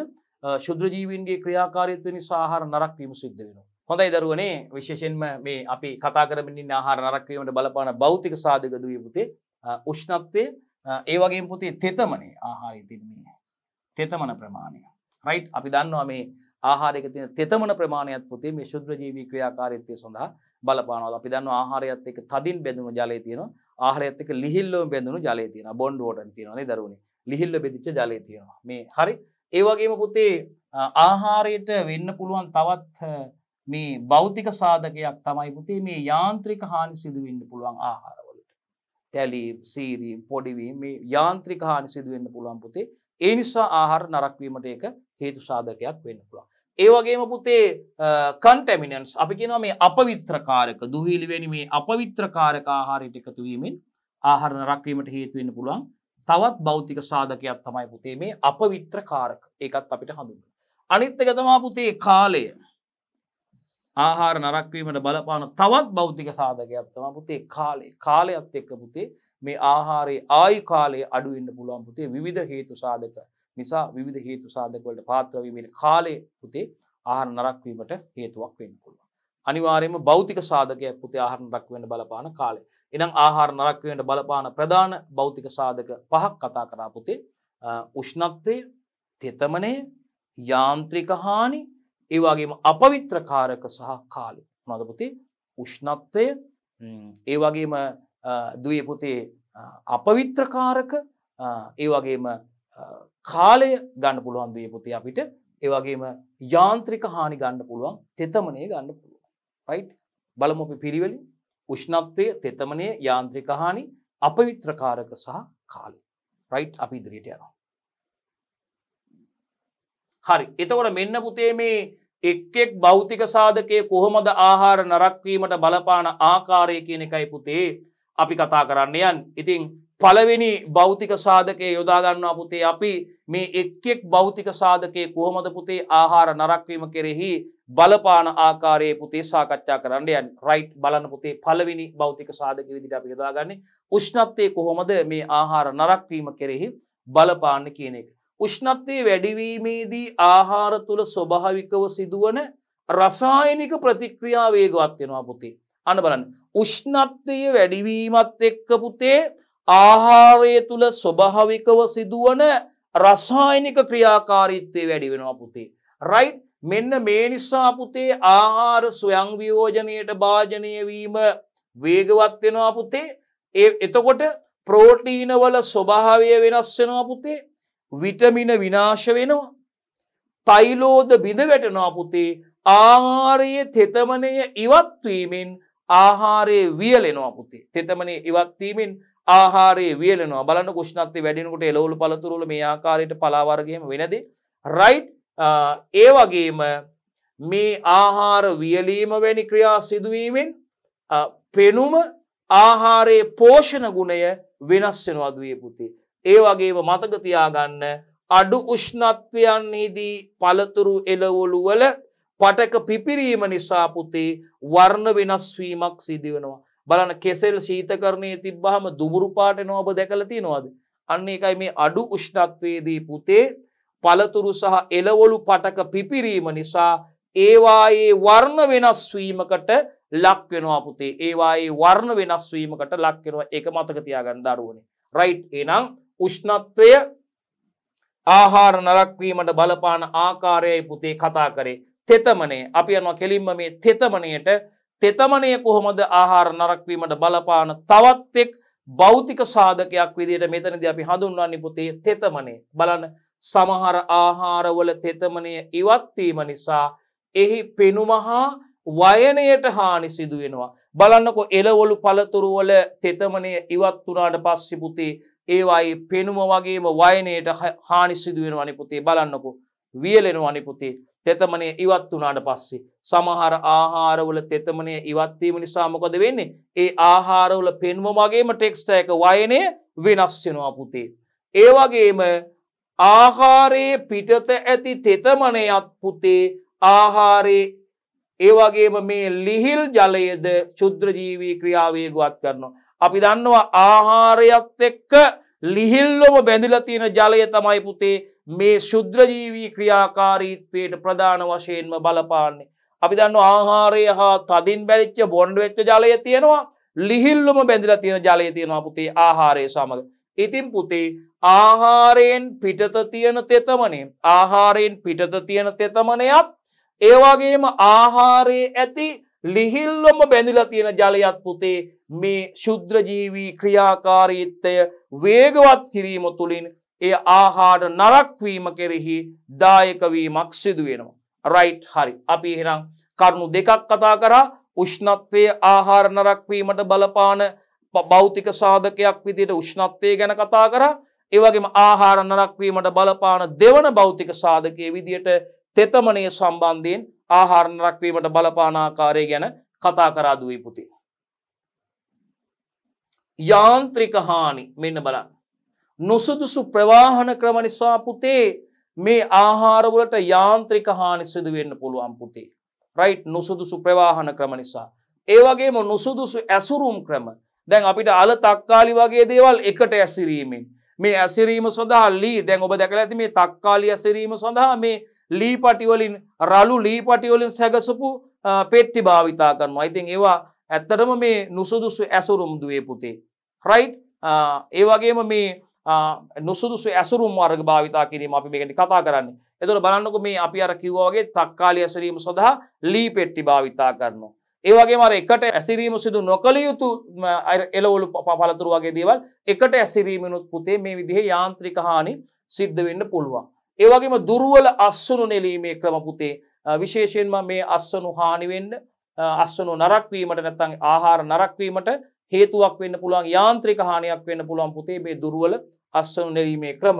ශුද්‍රජීවන්ගේ ක්‍රියාකාරීත්ව නිසා ආහාර නරක්වීම සිද්ධ වෙනවා. හොඳයි දරුවනේ විශේෂෙන්ම මේ අපි කතා කරමින් ආහාර නරක්වීමට බලපාන භෞතික සාධක දුවේ පුතේ උෂ්ණත්වය ඒ වගේ පුතේ තෙතමනේ ආහාරය තින්නේ තෙතමන ප්‍රමාණය. රයිට් අපි දන්නවා මේ ආහාරයක තියෙන තෙතමන ප්‍රමාණයත් පුතේ මේ ශුද්‍රජීවී ක්‍රියාකාරීත්වය සඳහා බලපානවා. අපි දන්නවා ආහාරයත් එක්ක තදින් බැඳුණු ජලය තියෙනවා. ආහාරයත් එක්ක ලිහිල්ලව බැඳුණු ජලය තියෙනවා. බොන්ඩ් වෝටර් තියෙනවා නේ දරුවනේ. ලිහිල්ල බෙදිච්ච ජලය තියෙනවා. මේ හරි. ඒ වගේම පුතේ ආහාරයට වෙන්න පුළුවන් තවත් මේ භෞතික සාධකයක් තමයි පුතේ මේ යාන්ත්‍රික හානි සිදුවෙන්න පුළුවන් ආහාරවලට. තැලීම්, සීරීම්, පොඩිවීම මේ යාන්ත්‍රික හානි සිදුවෙන්න පුළුවන් පුතේ. ඒ නිසා ආහාර නරක වීමට ඒක හේතු සාධකයක් වෙන්න පුළුවන්. ඒ වගේම පුතේ කන්ටැමිනන්ස් අපි කියනවා මේ අපවිත්‍රකාරක දුහිලි වැනි මේ අපවිත්‍රකාරක ආහාරයට එකතු වීමෙන් ආහාර නරක වීමට හේතු වෙන්න පුළුවන්. තවත් භෞතික සාධකයක් තමයි පුතේ මේ අපවිත්‍රකාරක. ඒකත් අපිට හඳුන්වනවා. අනිත් එක තමයි පුතේ කාලය. ආහාර නරක්වීමට බලපාන තවත් භෞතික සාධකයක් තම පුතේ කාලේ කාලයක්ත් එක්ක පුතේ මේ ආහාරයේ ආයු කාලයේ අඩුවෙන්න්න පුළුවන් පුතේ විවිධ හේතු සාධක නිසා විවිධ හේතු සාධකවලට පාත්‍රවීමෙන කාලය පුතේ ආහාර නරක්වීමට හේතුවක් වෙන්න පුළුවන්. අනිවාර්යයෙන්ම භෞතික සාධකයක් පුතේ ආහාර නරක්වෙන්න බලපාන කාලේ. එනම් ආහාර නරක්වීමට බලපාන ප්‍රධාන භෞතික සාධක පහක් කතා කරා පුතේ උෂ්ණත්වය තෙතමනය යාන්ත්‍රික හානි ඒවාගේම අපවිත්‍රකාරක සහ කාලි නොදපුතේ උෂ්ණත්වය ඒවගේම දුවපුතේ අපවිත්‍රකාරක ඒවගේම කාලය ගන්න පුළුවන් දේ පුතේ අපිට. ඒවගේම යාන්ත්‍රික හානි ගන්න පුළුවන් තෙතමනය ගන්න පුළුවන්. රයි් බලමොපි පිරිවලි උෂ්ණත්වය තෙතමනය යාන්ත්‍රික හානි අපවිත්‍රකාරක සහ කාලි රයි් අපි ඉදිරියට යනවා. හරි. එතකොට මෙන්න පුතේ මේ එක් එක් භෞතික සාධකය කොහොමද ආහාර නරක්වීමට බලපාන ආකාරය කියන එකයි පුතේ අපි කතා කරන්න යන්. ඉතිං පළවෙනි භෞතික සාධකය යොදාගන්නවා පුතේ අපි මේ එක් එක් භෞතික සාධකය කොහොමද පුතේ ආහාර නරක්වීම කෙරෙහි බලපාන ආකාරයේ පුතේ සාකච්ඡා කරන්න යන්. රයිට් බලන්න පුතේ පළවෙනි භෞතික සාධක විදිට අපි යොදාගන්නේ උෂ්ණත්වය කොහොමද මේ ආහාර නරක්වීම කෙරෙහි බලපාන්න කියන එක. උෂ්ණත්වය වැඩිවීමේදී ආහාර තුළ ස්වභාවිකව සිදුවන රසායනික ප්‍රතික්‍රියා වේගවත් වෙනවා පුතේ. අන බලන්න. උෂ්ණත්වය වැඩිවීමත් එක්ක පුතේ ආහාරය තුළ ස්වභාවිකව සිදුවන රසායනික ක්‍රියාකාරීත්වය වැඩි වෙනවා පුතේ. රයිට් මෙන්න මේ නිසා පුතේ ආහාර ස්වයං වියෝජනයට භාජනය වීම වේගවත් වෙනවා පුතේ. එතකොට ප්‍රෝටීනවල ස්වභාවය වෙනස් වෙනවා පුතේ විටමින විනාශ වෙනවා. තයිලෝද බිඳ වැටනවා පුතේ ආහාරයේ තෙතමනය ඉවත්වීමෙන් ආහාරයේ වියලෙනවා පුතේ. තෙතමනේ ඉවත්වීමෙන් ආහාරයේ වියලෙනවා බලන්න කුෂ්ණත්වය වැඩෙනකොට එළවලු පළතුරුවල මේ ආකාරයට පලාවර්ගයම වෙනද. රයිට් ඒ වගේම මේ ආහාර වියලීම වැනි ක්‍රියා සිදුවීමෙන් පෙනුම ආහාරයේ පෝෂණ ගුණය වෙනස් වෙනවා දුවේ පුතේ. ඒ වගේම මතක තියාගන්න අඩු උෂ්ණත්වයන්හිදී පළතුරු එළවලු වල පටක පිපිරීම නිසා පුතේ වර්ණ වෙනස්වීමක් සිදුවෙනවා. බලන කෙසෙල් ශීතකරණය තිබ්බහම දුමුරු පාටනවා ඔබ දැකලා තියෙනවද? අන්න ඒකයි මේ අඩු උෂ්ණත්වයේදී පුතේ පළතුරු සහ එළවලු පටක පිපිරීම නිසා ඒවායේ වර්ණ වෙනස්වීමකට ලක් වෙනවා පුතේ. ඒවායේ වර්ණ වෙනස්වීමකට ලක් වෙනවා. ඒක මතක තියාගන්න දරුවනේ. රයිට් එහෙනම් උෂ්ණත්වය ආහාර නරක්වීමට බලපාන ආකාරයයි පුතේ කතා කරේ තෙතමනේ. අපි යනවා කෙලින්ම මේ තෙතමනයට තෙතමනය කොහොමද ආහාර නරක්වීමට බලපාන තවත් එක් භෞතික සාධකයක් විදියට මෙතනද අපි හඳුන්වන්නේ පුතේ තෙතමනේ. බලන්න සමහර ආහාරවල තෙතමනය ඉවත්වීම නිසා එහි පෙනුමහා වයනයට හානි සිදුවෙනවා බලන්නකො එලවොලු පළතුරුවල තෙතමනය ඉවත් වනාට පස්සි පුතේ ඒවායි පෙනුම වගේම වයනයට හානි සිදුවෙන අනිපුතේ බලන්නකු වියලෙන අනිපුතේ තෙතමනය ඉවත් වනාට පස්සේ. සමහර ආහාරවල තෙතමනය ඉවත්වීම නිසාමකොද වෙන්නේ ඒ ආහාරවල පෙන්ම වගේම ටෙක්ස්ට එක වයනය වෙනස්වෙනවා පුතේ. ඒවගේම ආහාරයේ පිටත ඇති තෙතමනයත් පුතේ ආහාරයේ ඒවගේම මේ ලිහිල් ජලයද ශුද්‍රජීවී ක්‍රියාවේගවත් කරනවා. අපි දන්නවා ආහාරයත් එක්ක ලිහිල්ලොම බැඳිලා තියෙන ජලය තමයි පුතේ මේ ශුද්‍රජීවී ක්‍රියාකාරීත්වයට ප්‍රධාන වශයෙන්ම බලපාන්නේ. අපි දන්න ආහාරය හා තදින් බැරිච්ච බොන්්ඩ වෙච්ච ජලය තියෙනවා ලිහිල්ලුම බැඳිලා තියෙන ජලය තියෙනවා පුතේ ආහාරය සමඟ. ඉතින් පුතේ ආහාරයෙන් පිටත තියෙන තෙතමනේ ආහාරයෙන් පිටත තියෙන තෙතමනයක් ඒවාගේම ආහාරයේ ඇති ලිහිල්ලොම බැඳිලා තියෙන ජලයත් පුතේ මේ ශුද්‍රජීවී ක්‍රියාකාරීත්තය වේගවත් කිරීම තුළින් ඒ ආහාර නරක්වීම කෙරෙහි දායකවීමක් සිදුවෙනවා. රයිට් හරි අපි එහෙනම් කරුණු දෙකක් කතා කරා උෂ්ණත්වය ආහාර නරක්වීමට බලපාන භෞතික සාධකයක් විදිට උෂ්ණත්වය ගැන කතා කරා ඒවගේම ආහාර නරක්වීමට බලපාන දෙවන භෞතික සාධකය විදියට තෙතමනය සම්බන්ධයෙන් ආහාර නරක්වීමට බලපානාකාරය ගැන කතා කරා දුවී පුති. යාන්ත්‍රික හානි මෙන්න බලන්න. නුසුදුසු ප්‍රවාහන ක්‍රම නිසා පුතේ මේ ආහාරවලට යාන්ත්‍රික හානි සිදුවෙන්න පුළුවන් පුතේ. රයිට් නුසුදුසු ප්‍රවාහන ක්‍රම නිසා. ඒවගේම නුසුදුසු ඇසුරුම් ක්‍රම දැන් අපිට අල තක්කාලි වගේ දේවල් එකට ඇසිරීමෙන් මේ ඇසිරීම සඳහා ලී දැන් ඔබ දැකලා ඇති මේ තක්කාලි ඇසිරීම සඳහා මේ ලී පටිවලින් රළු ලී පටිවලින් සැගසපු පෙට්ටි භාවිතා කරනවා. ඉතින් ඒවා ඇත්තටම මේ නුසුදුසු ඇසුරුම් දුවේ පුතේ. රයිට් uh, ඒ වගේම මේ uh, නුසුදුසු ඇසුරුම් වර්ග භාවිතා කිරීම අපි මේකට කතා කරන්නේ. එතකොට බලන්නකො මේ අපි අර කිව්වා වගේ තක්කාලි ඇසිරීම සඳහා ලී පෙට්ටි භාවිතා කරනවා. ඒවගේ මර එකට ඇසිරීම සිදු නොකළ යුතු uh, එලවලු පලතුරු වගේ දේවල් එකට ඇසිරීමනුත් පුතේ මේ විදිහ යාන්ත්‍රික හානි සිද්ධ වෙන්න පුළුවන්. ඒවගේම දුරුවල අස්සනු නෙලීමේ ක්‍රම පුතේ විශේෂයෙන්ම මේ අස්සනු හානිවෙන්න අස්සනු නරක්වීමට නැත්තන් ආහාර නරක්වීමට හේතුවක් වෙන්න පුළුවන් යාන්ත්‍රික හානියක් වෙන්න පුළුවන් පුතේ මේ දුරුවල අස්සනු නෙලීමේ ක්‍රම.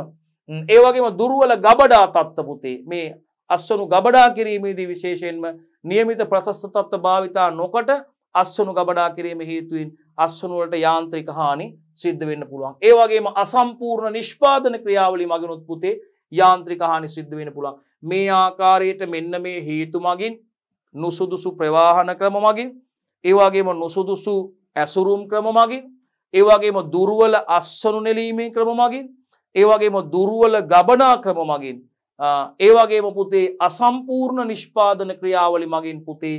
ඒවගේම දුරුවල ගබඩා තත්ත පුතේ මේ අස්සනු ගබඩා කිරීමේදී විශේෂයෙන්ම නියමිත ප්‍රසස්ස තත්ත්ව භාවිතා නොකොට අස්වනු ගබඩා කිරීම හේතුවෙන් අස්වනුවලට යාන්ත්‍රික හානි සිද්ධ වෙන්න පුළුවන්. ඒ වගේම අසම්පූර්ණ නිෂ්පාදන ක්‍රියාවලි මගනුත් පුතේ යාන්ත්‍රික හානි සිද්ධ වෙන පුළුවන්. මේ ආකාරයට මෙන්න මේ හේතු මගින් නුසුදුසු ප්‍රවාහන ක්‍රම මගින් ඒ වගේම නුසුදුසු ඇසුරුම් ක්‍රම මගින් ඒ වගේම දුර්වල අස්වනු නෙලීමේ ක්‍රම මගින් ඒ වගේම දුර්වල ගබනා ක්‍රම මගින් ඒවගේම පුතේ අසම්පූර්ණ නිෂ්පාදන ක්‍රියාවලි මගින් පුතේ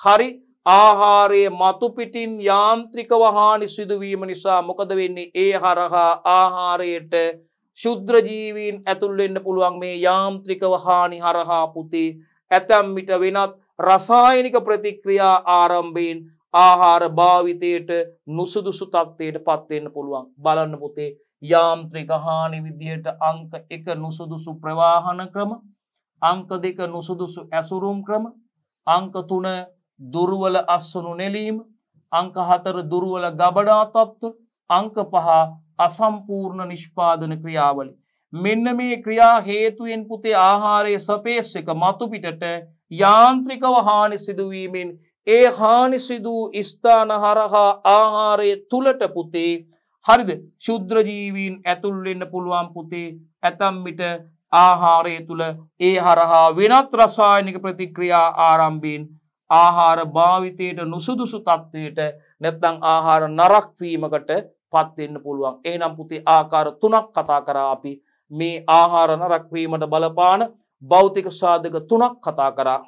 හරි ආහාරයේ මතුපිටින් යාන්ත්‍රික වහානි සිදුවීම නිසා මොකද වෙන්නේ? ඒ හරහා ආහාරයට ශුද්‍රජීවීන් ඇතුල්වෙන්න පුළුවන් මේ යාන්ත්‍රික වහානි හරහා පුතේ ඇතැම්මිට වෙනත් රසායනික ප්‍රතික්‍රියා ආරම්භයෙන් ආහාර භාවිතයට නුසුදුසු තත්වයට පත්වෙන්න පුළුවන් බලන්න පුතේ යාම්ත්‍රික හානි විදියට අංක එක නුසුදුසු ප්‍රවාහන ක්‍රම අංක දෙක නුසුදුසු ඇසුරුම් ක්‍රම අංක තුන දුරුවල අස්සනු නෙලීම අංක හතර දුරුවල ගබඩා තත්ත්ව අංක පහ අසම්පූර්ණ නිෂ්පාදන ක්‍රියාවලි. මෙන්න මේ ක්‍රියා හේතුවෙන් පුතේ ආහාරය සපේස් එක මතුපිටට යාන්ත්‍රිකව හානි සිදුවීමෙන් ඒ හානි සිදූ ස්ථාන හරහා ආහාරය තුළට පුතේ හරිද? ශුද්‍රජීවීන් ඇතුල්වෙන්න පුළුවන් පුතේ ඇතම්මිට ආහාරය තුළ ඒ හරහා වෙනත් රසායනික ප්‍රතික්‍රියා ආරම්භීන් ආහාර භාවිතයට නුසුදුසු තත්ත්වයට නැත්නම් ආහාර නරක්වීමකට පත්වෙන්න පුළුවන්. ඒ නම් පුතේ ආකාර තුනක් කතා කරා අපි. මේ ආහාර නරක්වීමට බලපාන භෞතික සාධක තුනක් කතා කරා.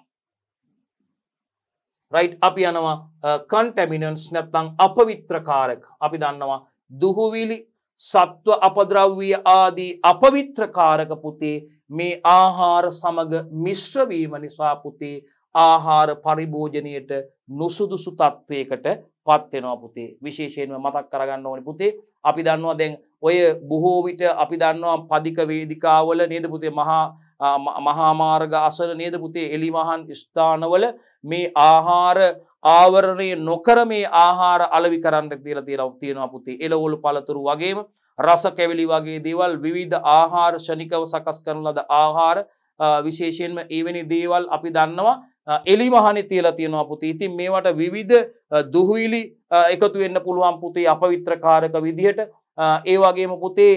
රයිට් අපි යනවා uh, කන්ටැමිනන්ස් නැත්තං අපවිත්‍රකාරක. අපි දන්නවා දුහුවිලි සත්ව අපද්‍රව්විය ආදී අපවිත්‍රකාරක පුතේ මේ ආහාර සමග මිශ්‍රවීම නිසා පුතේ ආහාර පරිභෝජනයට නුසුදුසු තත්ත්වයකට පත්වෙනවා පුතේ. විශේෂයෙන්ම මතක් කරගන්න ඕනි පුතේ අපි දන්නවා දැන් ඔය බොහෝ විට අපි දන්නවා පදික වේදිකාවල නේද පුතේ? මහා මහාමාර්ග අසල නේද පුතේ? එලිමහන් ස්ථානවල මේ ආහාර ආවරණය නොකර මේ ආහාර අලවි කරන්න තියලා තියෙනවා තියෙනවා පුතේ. එළවලු පළතුරු වගේම රස කැවිලි වගේ දේවල් විවිධ ආහාර ශනිකව සකස් කරන ලද ආහාර විශේෂයෙන්ම එවැනි දේවල් අපි දන්නවා එලි මහනි තියලා තියෙනවා පුතේ. ඉතින් මේවට විවිධ දුහවිලි එකතු වෙන්න පුළුවන් පුතේ අපවිත්‍රකාරක විදිහට. ඒ වගේම පුතේ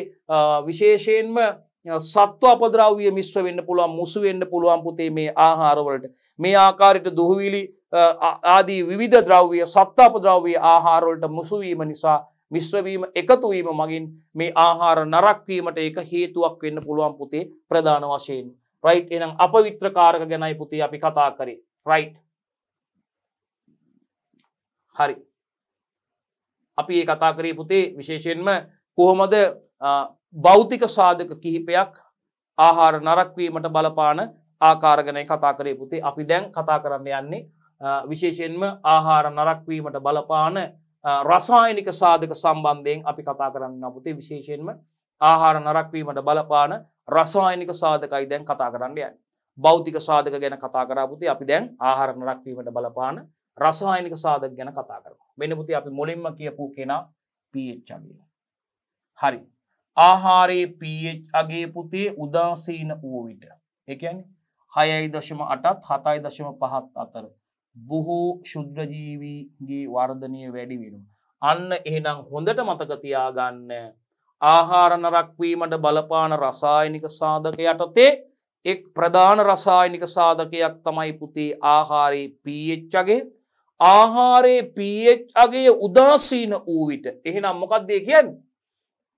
විශේෂයෙන්ම සත්ව අපද්‍රව්‍ය මිශ්‍ර වෙන්න පුළුවන් මුසු වෙන්න පුළුවන් පුතේ මේ ආහාරවලට. මේ ආකාරයට දුහවිලි ආදී විවිධ ද්‍රව්‍ය සත්තාප ද්‍රව්‍ය ආහාරවලට මුසුවීම නිසා මිශ්‍රවීම එකතුවීම මගින් මේ ආහාර නරක්වීමට එක හේතුවක් වෙන්න පුළුවන් පුතේ ප්‍රධාන වශයෙන්. රයිට් එනම් අපවිත්‍රකාරක ගැනයි පුතේ අපි කතා කරේ. රයිට් හරි. අපි ඒ කතා කරේ පුතේ විශේෂයෙන්ම කොහොමද භෞතික සාධක කිහිපයක් ආහාර නරක්වීමට බලපාන ආකාරගනය කතා කරේ පුතේ අපි දැන් කතා කරන්න යන්නේ විශේෂයෙන්ම ආහාර නරක්වීමට බලපාන රසායනික සාධක සම්බන්ධයෙන් අපි කතා කරන්න පුතේ විශේෂයෙන්ම ආහාර නරක්වීමට බලපාන රසායනික සාධකයි දැන් කතා කරන්න යන්න භෞතික සාධක ගැන කතා කරා පුතේ අපි දැන් ආහාර නරක්වීමට බලපාන රසායනික සාධක ගැන කතා කරමු. මෙන්න පුතේ අපි මුලින්ම කියපු කෙනා pH අගය. හරි. ආහාරයේ pH අගේ පුතේ උදාසීන වූ විට. ඒ කියන්නේ 6.8ත් 7.5ත් අතර බොහෝ ශුද්ධජීවීගේ වර්ධනය වැඩි වෙනවා. අන්න එහෙනම් හොඳට මතක තියාගන්න ආහාර නරක්වීමට බලපාන රසායනික සාධක යටතේ එක් ප්‍රධාන රසායනික සාධකයක් තමයි පුතේ ආහාරයේ pH අගේ ආහාරයේ pH අගේ උදාසීන වූ විට එහෙනම් මොකක්ද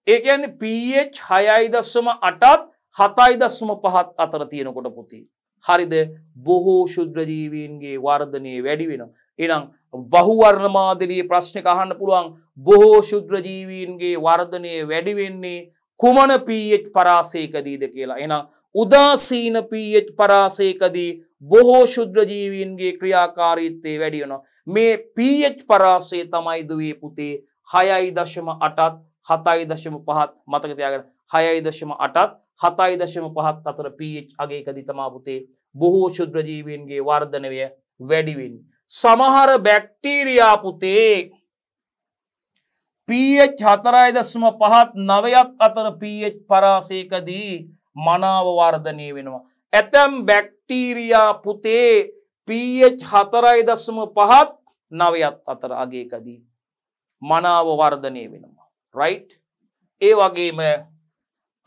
ඒ කියන්නේ? ඒ කියන්නේ pH 6.8ත් 7.5ත් අතර තියෙනකොට පුතේ. හරිද? බොහෝ ශුද්ධජීවීන්ගේ වර්ධනය වැඩි වෙනවා. එහෙනම් බහුවර්ණ මාදිලියේ ප්‍රශ්නක අහන්න පුළුවන් බොහෝ ශුද්ධජීවීන්ගේ වර්ධනය වැඩි වෙන්නේ කුමන pH පරාසයකදීද කියලා. එහෙනම් උදාසීන pH පරාසයකදී බොහෝ ශුද්ධජීවීන්ගේ ක්‍රියාකාරීත්වය වැඩි වෙනවා. මේ පH පරාසය තමයි දුවේ පුතේ හයයි දශම අටත් හතයි දශම පහත් මතකතියාගෙන හයයි දශම අටත් හතයි දශම පහත් අතර පH අගේකදි තමා පුතේ බොහෝ ශුද්‍රජීවීන්ගේ වර්ධනවය වැඩිවින්. සමහර බැක්ටීරයා පුතේ පH හතරයි දස්ම පහත් නවයක් අතර පH පරාසයකදී මනාව වර්ධනය වෙනවා. ඇතැම් බැක්ටීරයා පුතේ පH හතරයි දස්සම පහත් නවයත් අතර අගේකදී මනාව වර්ධනය වෙනවා. රයිට් ඒ වගේම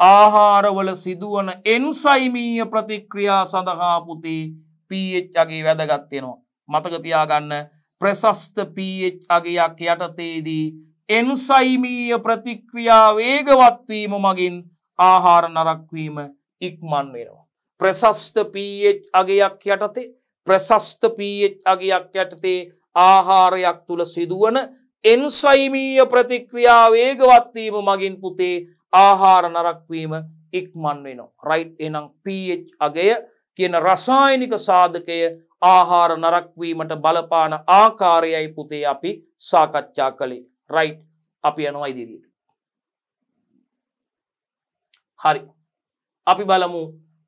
ආහාරවල සිදුවන එන්සයිමීය ප්‍රතික්‍රියා සඳහා පුතේ පH අගේ වැදගත්වෙනවා. මතකතියාගන්න ප්‍රශස්ත පH අගයක් යටතේදී එන්සයිමීය ප්‍රතික්‍රියා වේගවත්වීම මගින් ආහාර නරක්වීම ඉක්මන් වෙනවා. ප්‍රශස්ත පH අගයක් යටතේ ප්‍රශස්ත පීච් අගයක් යටතේ ආහාරයක් තුළ සිදුවන එන්සයිමීය ප්‍රතික්‍රියා වේගවත්වීම මගින් පුතේ ආහාර නරක්වීම ඉක්මන් වෙනවා. රයිට් එනම් පH අගය කියන රසායනික සාධකය ආහාර නරක්වීමට බලපාන ආකාරයයි පුතේ අපි සාකච්ඡා කළේ. රයිට් අපි යනවා ඉදිරියට. හරි. අපි බලමු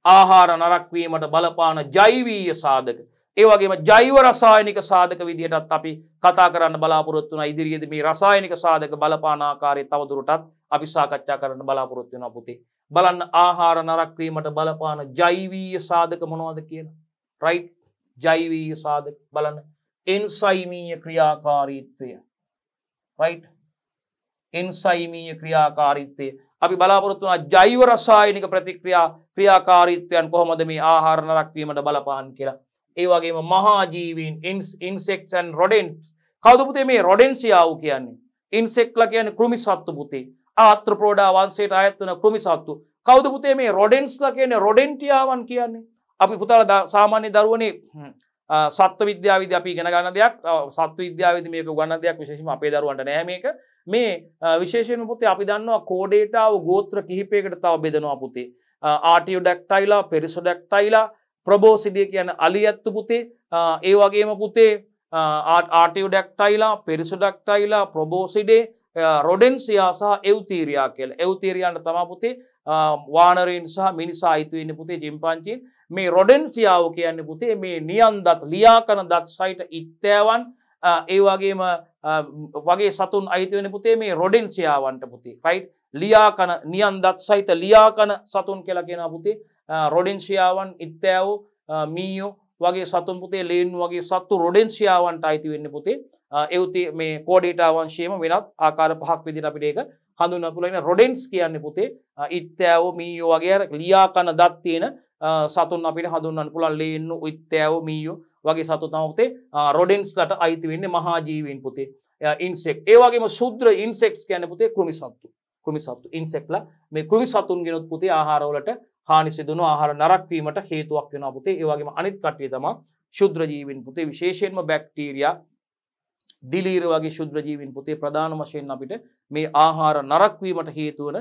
ආහාර නරක්වීමට බලපාන ජෛවීය සාධක. ඒවගේම ජෛව රසායනික සාධක විදිහටත් අපි කතා කරන්න බලාපොරොත්තුන ඉදිරියේද මේ රසායනික සාධක බලපානාකාරය තවදුරටත් අපි සාකච්ඡා කරන්න බලාපොරොත්තුවන පුතේ. බලන්න ආහාර නරක්වීමට බලපාන ජෛවීය සාධක මොනවද කියලා. රයිට් ජෛවීය සාධක බලන්න එන්සයිමීය ක්‍රියාකාරීත්වය. රයිට් එන්සයිමීය ක්‍රියාකාරීත්වය අපි බලාපොරොත්තු වන ජෛව රසායනික ප්‍රතික්‍රියා ක්‍රියාකාරීත්වයන් කොහොමද මේ ආහාර නරක්වීමට බලපාන කියලා. ඒ වගේම මහා ජීවීන් ඉන්සෙක්ට්ස් ඇන් රොඩෙන්ට් කවුද පුතේ මේ රොඩෙන්සියාව කියන්නේ? ඉන්සෙක්ට්ලා කියන්නේ කෘමි සත්තු පුතේ. ආත්‍රපෝඩා වංශයට අයත් වෙන කෘමි සත්තු. කවුද පුතේ මේ රොඩෙන්ස්ලා කියන්නේ රොඩෙන්ටියාවන් කියන්නේ? අපි පුතාලා සාමාන්‍ය දරුවනේ සත්ව විද්‍යාවිද අපි ඉගෙන ගන්න දෙයක් සත්ව විද්‍යාවිද මේක ගන්න දෙයක් විශේෂම අපේ දරුවන්ට නෑ මේක මේ විශේෂයෙන් පුතේ අපි දන්නවා කෝඩේටාව ගෝත්‍ර කිහිපයකට තව බෙදනවා පුතේ ආටියෝ ඩැක්ටයිලා පෙරිසෝ ඩැක්ටයිලා ප්‍රබෝසිඩිය කියන අලි ඇත්තු පුතේ ඒ වගේම පුතේ ආටියෝ ඩැක්ටයිලා පෙරිසෝ ඩක්ටයිලා ප්‍රබෝසිඩේ රොඩෙන්සියා සහ එවතීරයා කියල. එවතීරයන්ට තමා පුතේ වානරයෙන් සහ මිනිසා අයිතුවන්න පුතේ ජිම්පංචීන් මේ රොඩෙන්සියාව කියන්න පුතේ මේ නියන්දත් ලියාකන දත් සයිට ඉත්තෑවන් ඒ වගේම වගේ සතුන් අයිතිවෙන පුතේ මේ රොඩෙන්සියාවන්ට පුතේ. රයිට්? ලියාකන නියන් දත් සහිත ලියාකන සතුන් කියලා කියෙන පුතේ. රොඩෙන්සියාවන් ඉත්තෑව මීයෝ වගේ සතුන් පුතේ ලේන් වගේ සත්තු රොඩෙන්සියාවන්ට අයිති වෙන්න පුතේ. එවති මේ කෝඩේටාවංශයම වෙනත් ආකාර පහක් විදිර අපිට ඒක හඳුන පුලන රොඩෙන්ස් කියන්න පුතේ ඉත්තෑව මීයෝ වගේ ලියාකන දත් තියෙන සතුන් අපිට හඳුන්නන් පුළන් ලේන්නු ඉත්තෑව මීයෝ වගේ සතු තමපතේ රොඩෙන්ස්ලට අයිති වෙන්න මහාජීවන් පුතේ. ඉන්සෙක් ඒවගේම සුද්‍ර ඉන්සෙක්ස් කියන පුතේ කෘමිසත්තු. කෘමිසත්තු. ඉන්සෙක්ල මේ කෘමිසතුන් ගෙනුත් පුතේ ආහාරවලට හානි සිදුණු ආහාර නරක්වීමට හේතුවක් වෙන පුතේ. ඒවගේම අනිත් කටිය තමා ශුද්‍රජීවින් පුතේ. විශේෂයෙන්ම බැක්ටීරියා දිලීර වගේ ශුද්‍රජීවින් පුතේ ප්‍රධාන වශයෙන් අපිට මේ ආහාර නරක්වීමට හේතුවන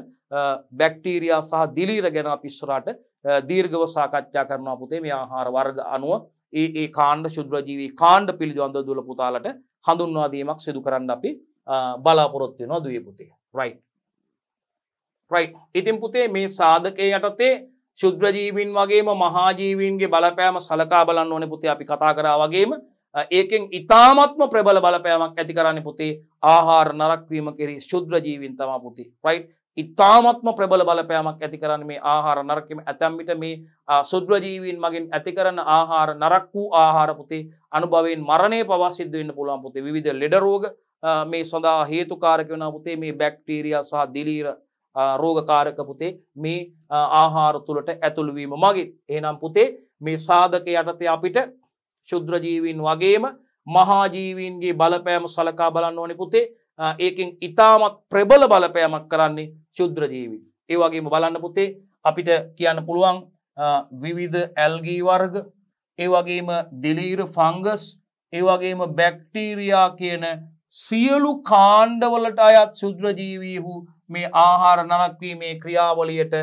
බැක්ටීරයා සහ දිලීර ගැන අපිස්සරට දීර්ගව සාකච්ඡා කරනවා පුතේ. මේ ආහාර වර්ග අනුව ඒ ඒ කාණ්ඩ ශුද්‍රජීවී කාණ්ඩ පිළිබඳ දුල පුතාලට හඳුන්වාදීමක් සිදු කරන්න අපි බලාපොරොත්තු වෙනවා දුවේ පුතේ. රයිට් රයිට් ඉතින් පුතේ මේ සාධකයේ යටතේ ශුද්‍රජීවීන් වගේම මහාජීවීන්ගේ බලපෑම සලකා බලන්න ඕනේ පුතේ. අපි කතා කරා වගේම ඒකෙන් ඉතාමත්ම ප්‍රබල බලපෑමක් ඇති කරන්න පුතේ ආහාර නරක්වීම කෙරේ ශුද්‍රජීවින් තමා පුතේ. රයිට් ඉතාමත්ම ප්‍රබල බලපෑමක් ඇති කරන්න මේ ආහාර නරකම ඇතැම්මිට මේ සුද්‍රජීවීන් මගින් ඇති කරන්න ආහාර නරක් වූ ආහාර පුතේ අනුභවෙන් මරණය පවා සිද්ධ වෙන්න පුළුවන් පුතේ. විවිධ ලෙඩරෝග මේ සඳහා හේතුකාරක වෙන පුතේ. මේ බැක්ටීරිය සහ දිලීර රෝගකාරක පුතේ මේ ආහාර තුළට ඇතුළුවීම මගින් එහනම් පුතේ මේ සාධක යටතේ අපිට ශුද්‍රජීවීන් වගේම මහාජීවීන්ගේ බලපෑම සලකා බලන්න ඕනෙ පුතේ ඒකින් ඉතාමත් ප්‍රබල බලපෑමක් කරන්නේ ශුද්‍රජීවී. ඒ වගේම බලන්න පුතේ අපිට කියන්න පුළුවන් විවිධ ඇල්ගී වර්ග ඒ වගේම දිලීර ෆංගස් ඒ වගේම බැක්ටීරයා කියන සියලු කාණ්ඩවලට අයත් ශුද්‍රජීවීහු මේ ආහාර නරක්වීමේ ක්‍රියාවලියට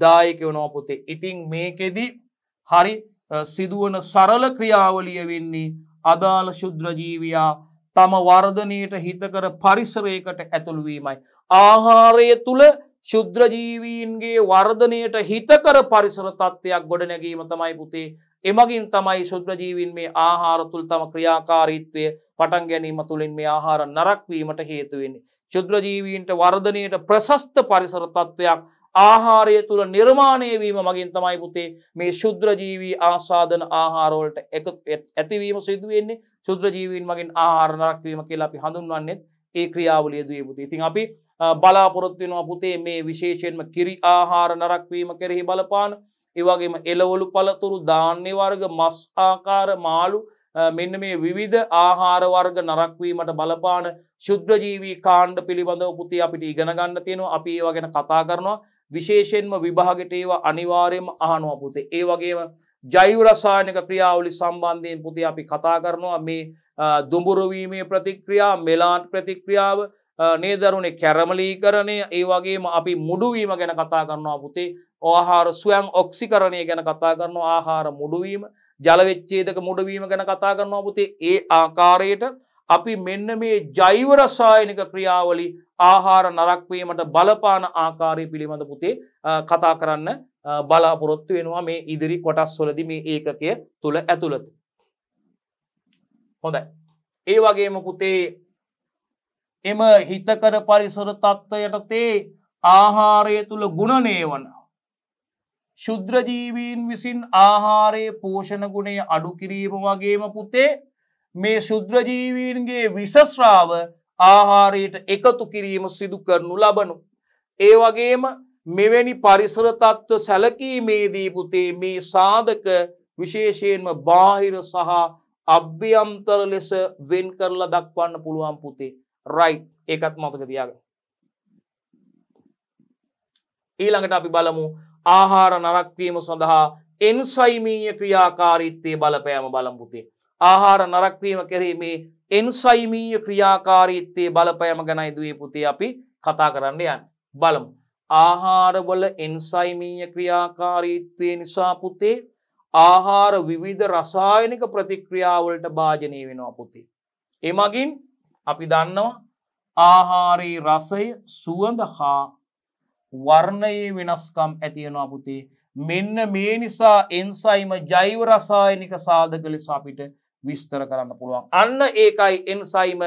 දායක වනෝ පුතේ. ඉතිං මේකෙදි හරි සිදුවන සරල ක්‍රියාවලිය වෙන්නේ අදාළ ශුද්‍රජීවයා තම වර්ධනයට හිතකර පරිසරයකට ඇතුළුවීමයි. ආහාරය තුළ ශුද්‍රජීවීන්ගේ වර්ධනයට හිතකර පරිසර තත්ත්වයක් ගොඩ නැගීම තමයි පුතේ එමගින් තමයි ශුද්‍රජීවින් මේ ආහාර තුළ තම ක්‍රියාකාරීත්වය පටන් ගැනීම තුළින් මේ ආහාර නරක්වීමට හේතුවෙන්නේ. ශුද්‍රජීවීන්ට වර්ධනයට ප්‍රශස්ත පරිසර තත්ත්වයක් ආහාරය තුළ නිර්මාණය වීම මගින් තමයි පුතේ මේ ශුද්‍රජීවී ආසාධන ආහාරවලට එක ඇතිවීම සිදුවෙන්නේ ශුද්‍රජීවීන් මගින් ආහාර නරක්වීම කියලා අපි හඳුන්වන්නෙත් ඒ ක්‍රියාවලිය දුවේ පුතේ. ඉතින් අපි බලාපොරොත්තු වෙනවා පුතේ මේ විශේෂයෙන්ම කිරි ආහාර නරක්වීම කෙරෙහි බලපාන ඒ වගේම එළවලු පළතුරු ධාන්‍ය වර්ග මස් ආකාර මාළු මෙන්න මේ විවිධ ආහාර වර්ග නරක්වීමට බලපාන ශුද්‍රජීවී කාණ්ඩ පිළිබඳව පුතේ අපිට ඉගෙන ගන්න තියෙනවා. අපි ඒවා ගැන කතා කරනවා. විශේෂයෙන්ම විභාගට ඒවා අනිවාර්යයෙන්ම අහනවා පුතේ. ඒ වගේම ජෛව රසායනික ක්‍රියාවලි සම්බන්ධයෙන් පුතේ අපි කතා කරනවා. මේ දුඹුරුවීමේ ප්‍රතික්‍රියා මෙලාන්ට් ප්‍රතික්‍රියාව නේදරුණේ කැරමලීකරණය ඒ වගේම අපි මුඩුවීම ගැන කතා කරනවා පුතේ. ආහාර ස්වයං ඔක්සිකරණය ගැන කතා කරනවා ආහාර මුඩුවීම ජලවෙච්චේදක මුඩවීම ගැන කතා කරනවා පුතේ ඒ ආකාරයට අපි මෙන්න මේ ජෛව රසායනික ක්‍රියාවලි ආහාර නරක්වීමට බලපාන ආකාරය පිළිබඳ පුතේ කතා කරන්න බලාපොරොත්තු වෙනවා මේ ඉදිරි කොටස් වලදි මේ ඒකකය තුළ ඇතුළත. හොඳයි. ඒ වගේම පුතේ එම හිතකර පරිසර තත්ත්වයට තේ ආහාරය තුළ ගුණනය වන. ශුද්‍රජීවීන් විසින් ආහාරයේ පෝෂණ ගුණය අඩු කිරීම වගේම පුතේ මේ ශුද්‍රජීවීන්ගේ විශස්්‍රාව ආහාරයට එකතු කිරීම සිදු කරනු ලබනු. ඒ වගේම මෙවැනි පරිසර තත්ත්ව සැලකීමේදී පුතේ මේ සාධක විශේෂයෙන්ම බාහිර සහ අභ්‍යම්තර ලෙස වෙන් කරලා දක්වන්න පුළුවන් පුතේ රයි් ඒකත් මතක තියාග. ඊළඟට අපි බලමු ආහාර නරක්වීම සඳහා එන්සයිමීය ක්‍රියාකාරීත්තේ බලපෑම බලම්පුතේ. ආහාර නරක්වීම කෙරීමේ එන්සයිමීය ක්‍රියාකාරීත්තේ බලපෑම ගැනයි දුවේ පුතේ අපි කතා කරන්න යන්න බලමු. ආහාරවල එන්සයිමීය ක්‍රියාකාරීත්වය නිසා පුතේ ආහාර විවිධ රසායනික ප්‍රතික්‍රියාවලට භාජනය වෙනවා පුතේ. එමගින් අපි දන්නවා ආහාරයේ රසය සුවඳ හා වර්ණයේ වෙනස්කම් ඇතියෙනවා පුතේ මෙන්න මේ නිසා එන්සයිම ජෛව රසායනික සාධක ලෙස අපිට විස්තර කරන්න පුළුවන්. අන්න ඒකයි එන්සයිම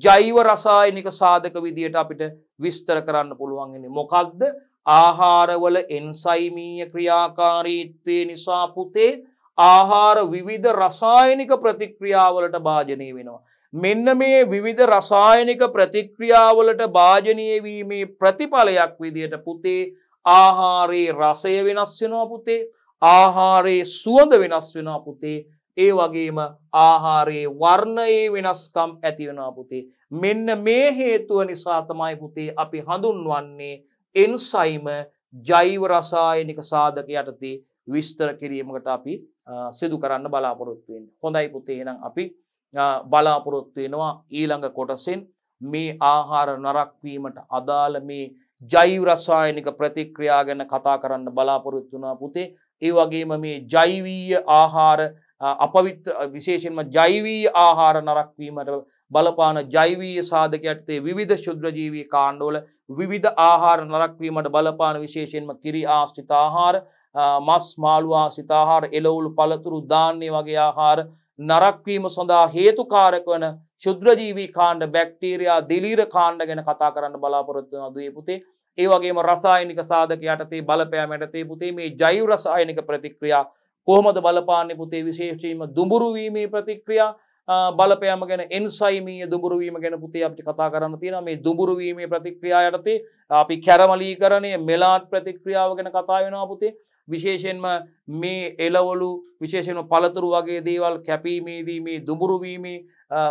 ජෛව රසායනික සාධක විදියට අපිට විස්තර කරන්න පුළුවන්ගෙන. මොකක්ද ආහාරවල එන්සයිමීය ක්‍රියාකාරීත්වය නිසා පුතේ ආහාර විවිධ රසායනික ප්‍රතික්‍රියාවලට භාජනය වෙනවා. මෙන්න මේ විවිධ රසායනික ප්‍රතික්‍රියාවලට භාජනය වීමේ ප්‍රතිඵලයක් විදියට පුතේ ආහාරයේ රසය වෙනස් වෙනවා පුතේ ආහාරයේ සුවඳ වෙනස් වෙනවා පුතේ ඒ වගේම ආහාරයේ වර්ණයේ වෙනස්කම් ඇතිවෙනවා පුතේ මෙන්න මේ හේතුව නිසා තමයි පුතේ අපි හඳුන්වන්නේ එන්සයිම ජෛව රසායනික සාධක යටතේ විස්තර කිරීමකට අපි සිදු කරන්න බලාපොරොත්තු වෙන්නේ. හොඳයි පුතේ එහෙනම් අපි බලාපොරොත්තු වෙනවා ඊළඟ කොටසෙන් මේ ආහාර නරක් වීමට අදාළ මේ ජෛව රසායනික ප්‍රතික්‍රියා ගැන කතා කරන්න බලාපොරොත්තු වුණා පුතේ. ඒ වගේම මේ ජෛවීය ආහාර අපවිත් විශේෂයෙන්ම ජෛවීය ආහාර නරක් වීමට බලපාන ජෛවීය සාධක යටතේ විවිධ ශුද්‍රජීවී කාණ්ඩවල විවිධ ආහාර නරක් වීමට බලපාන විශේෂයෙන්ම කිරි ආශ්‍රිත ආහාර මස් මාළු ආශ්‍රිත ආහාර එළවලු පළතුරු ධාන්‍ය වගේ ආහාර නරක්වීම සඳහා හේතුකාරක වන ශුද්‍රජීවී කාණ්ඩ බැක්ටීරයා දිලීර කාණ්ඩ ගැන කතා කරන්න බලාපොරොත්තු නදුවේ පුතේ. ඒ වගේම රසායනික සාධක යටතේ බලපෑම යටතේ පුතේ මේ ජෛව රසායනික ප්‍රතික්‍රියා කොහොමද බලපාන්නේ පුතේ? විශේෂයෙන්ම දුඹුරු වීමේ ප්‍රතික්‍රියා බලපෑම ගැන එන්සයිමීය දුඹුරු වීම ගැන පුතේ අපිට කතා කරන්න තියෙනවා. මේ දුඹුරු වීමේ ප්‍රතික්‍රියා යටතේ අපි කැරමලීකරණය මෙලාට් ප්‍රතික්‍රියාව ගැන කතා වෙනවා පුතේ. විශේෂයෙන්ම මේ එලවලු විශේෂයෙන්ම පළතුරු වගේ දේවල් කැපීමේදී මේ දුඹුරුවීමේ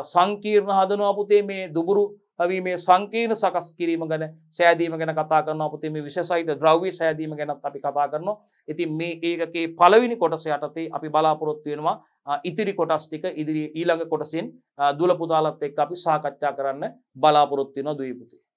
සංකීර්ණ හදනවා පුතේ මේ දුඹුරු මේ සංකීර්ණ සකස් කිරීම ගැන සෑදීම ගැන කතා කරනවා පුතේ මේ විශේෂයිත ද්‍රව්‍ය සෑදීම ගැනත් අපි කතා කරනවා. ඉතින් මේ ඒකකේ පළවෙනි කොටස යටතේ අපි බලාපොරොත්තු වෙනවා ඉතිරි කොටස් ටික ඉදිරි ඊළඟ කොටසෙන් දුල පුතාලත් එක්ක අපි සාකච්ඡා කරන්න බලාපොරොත්තු වෙනවා දුවේ පුතේ.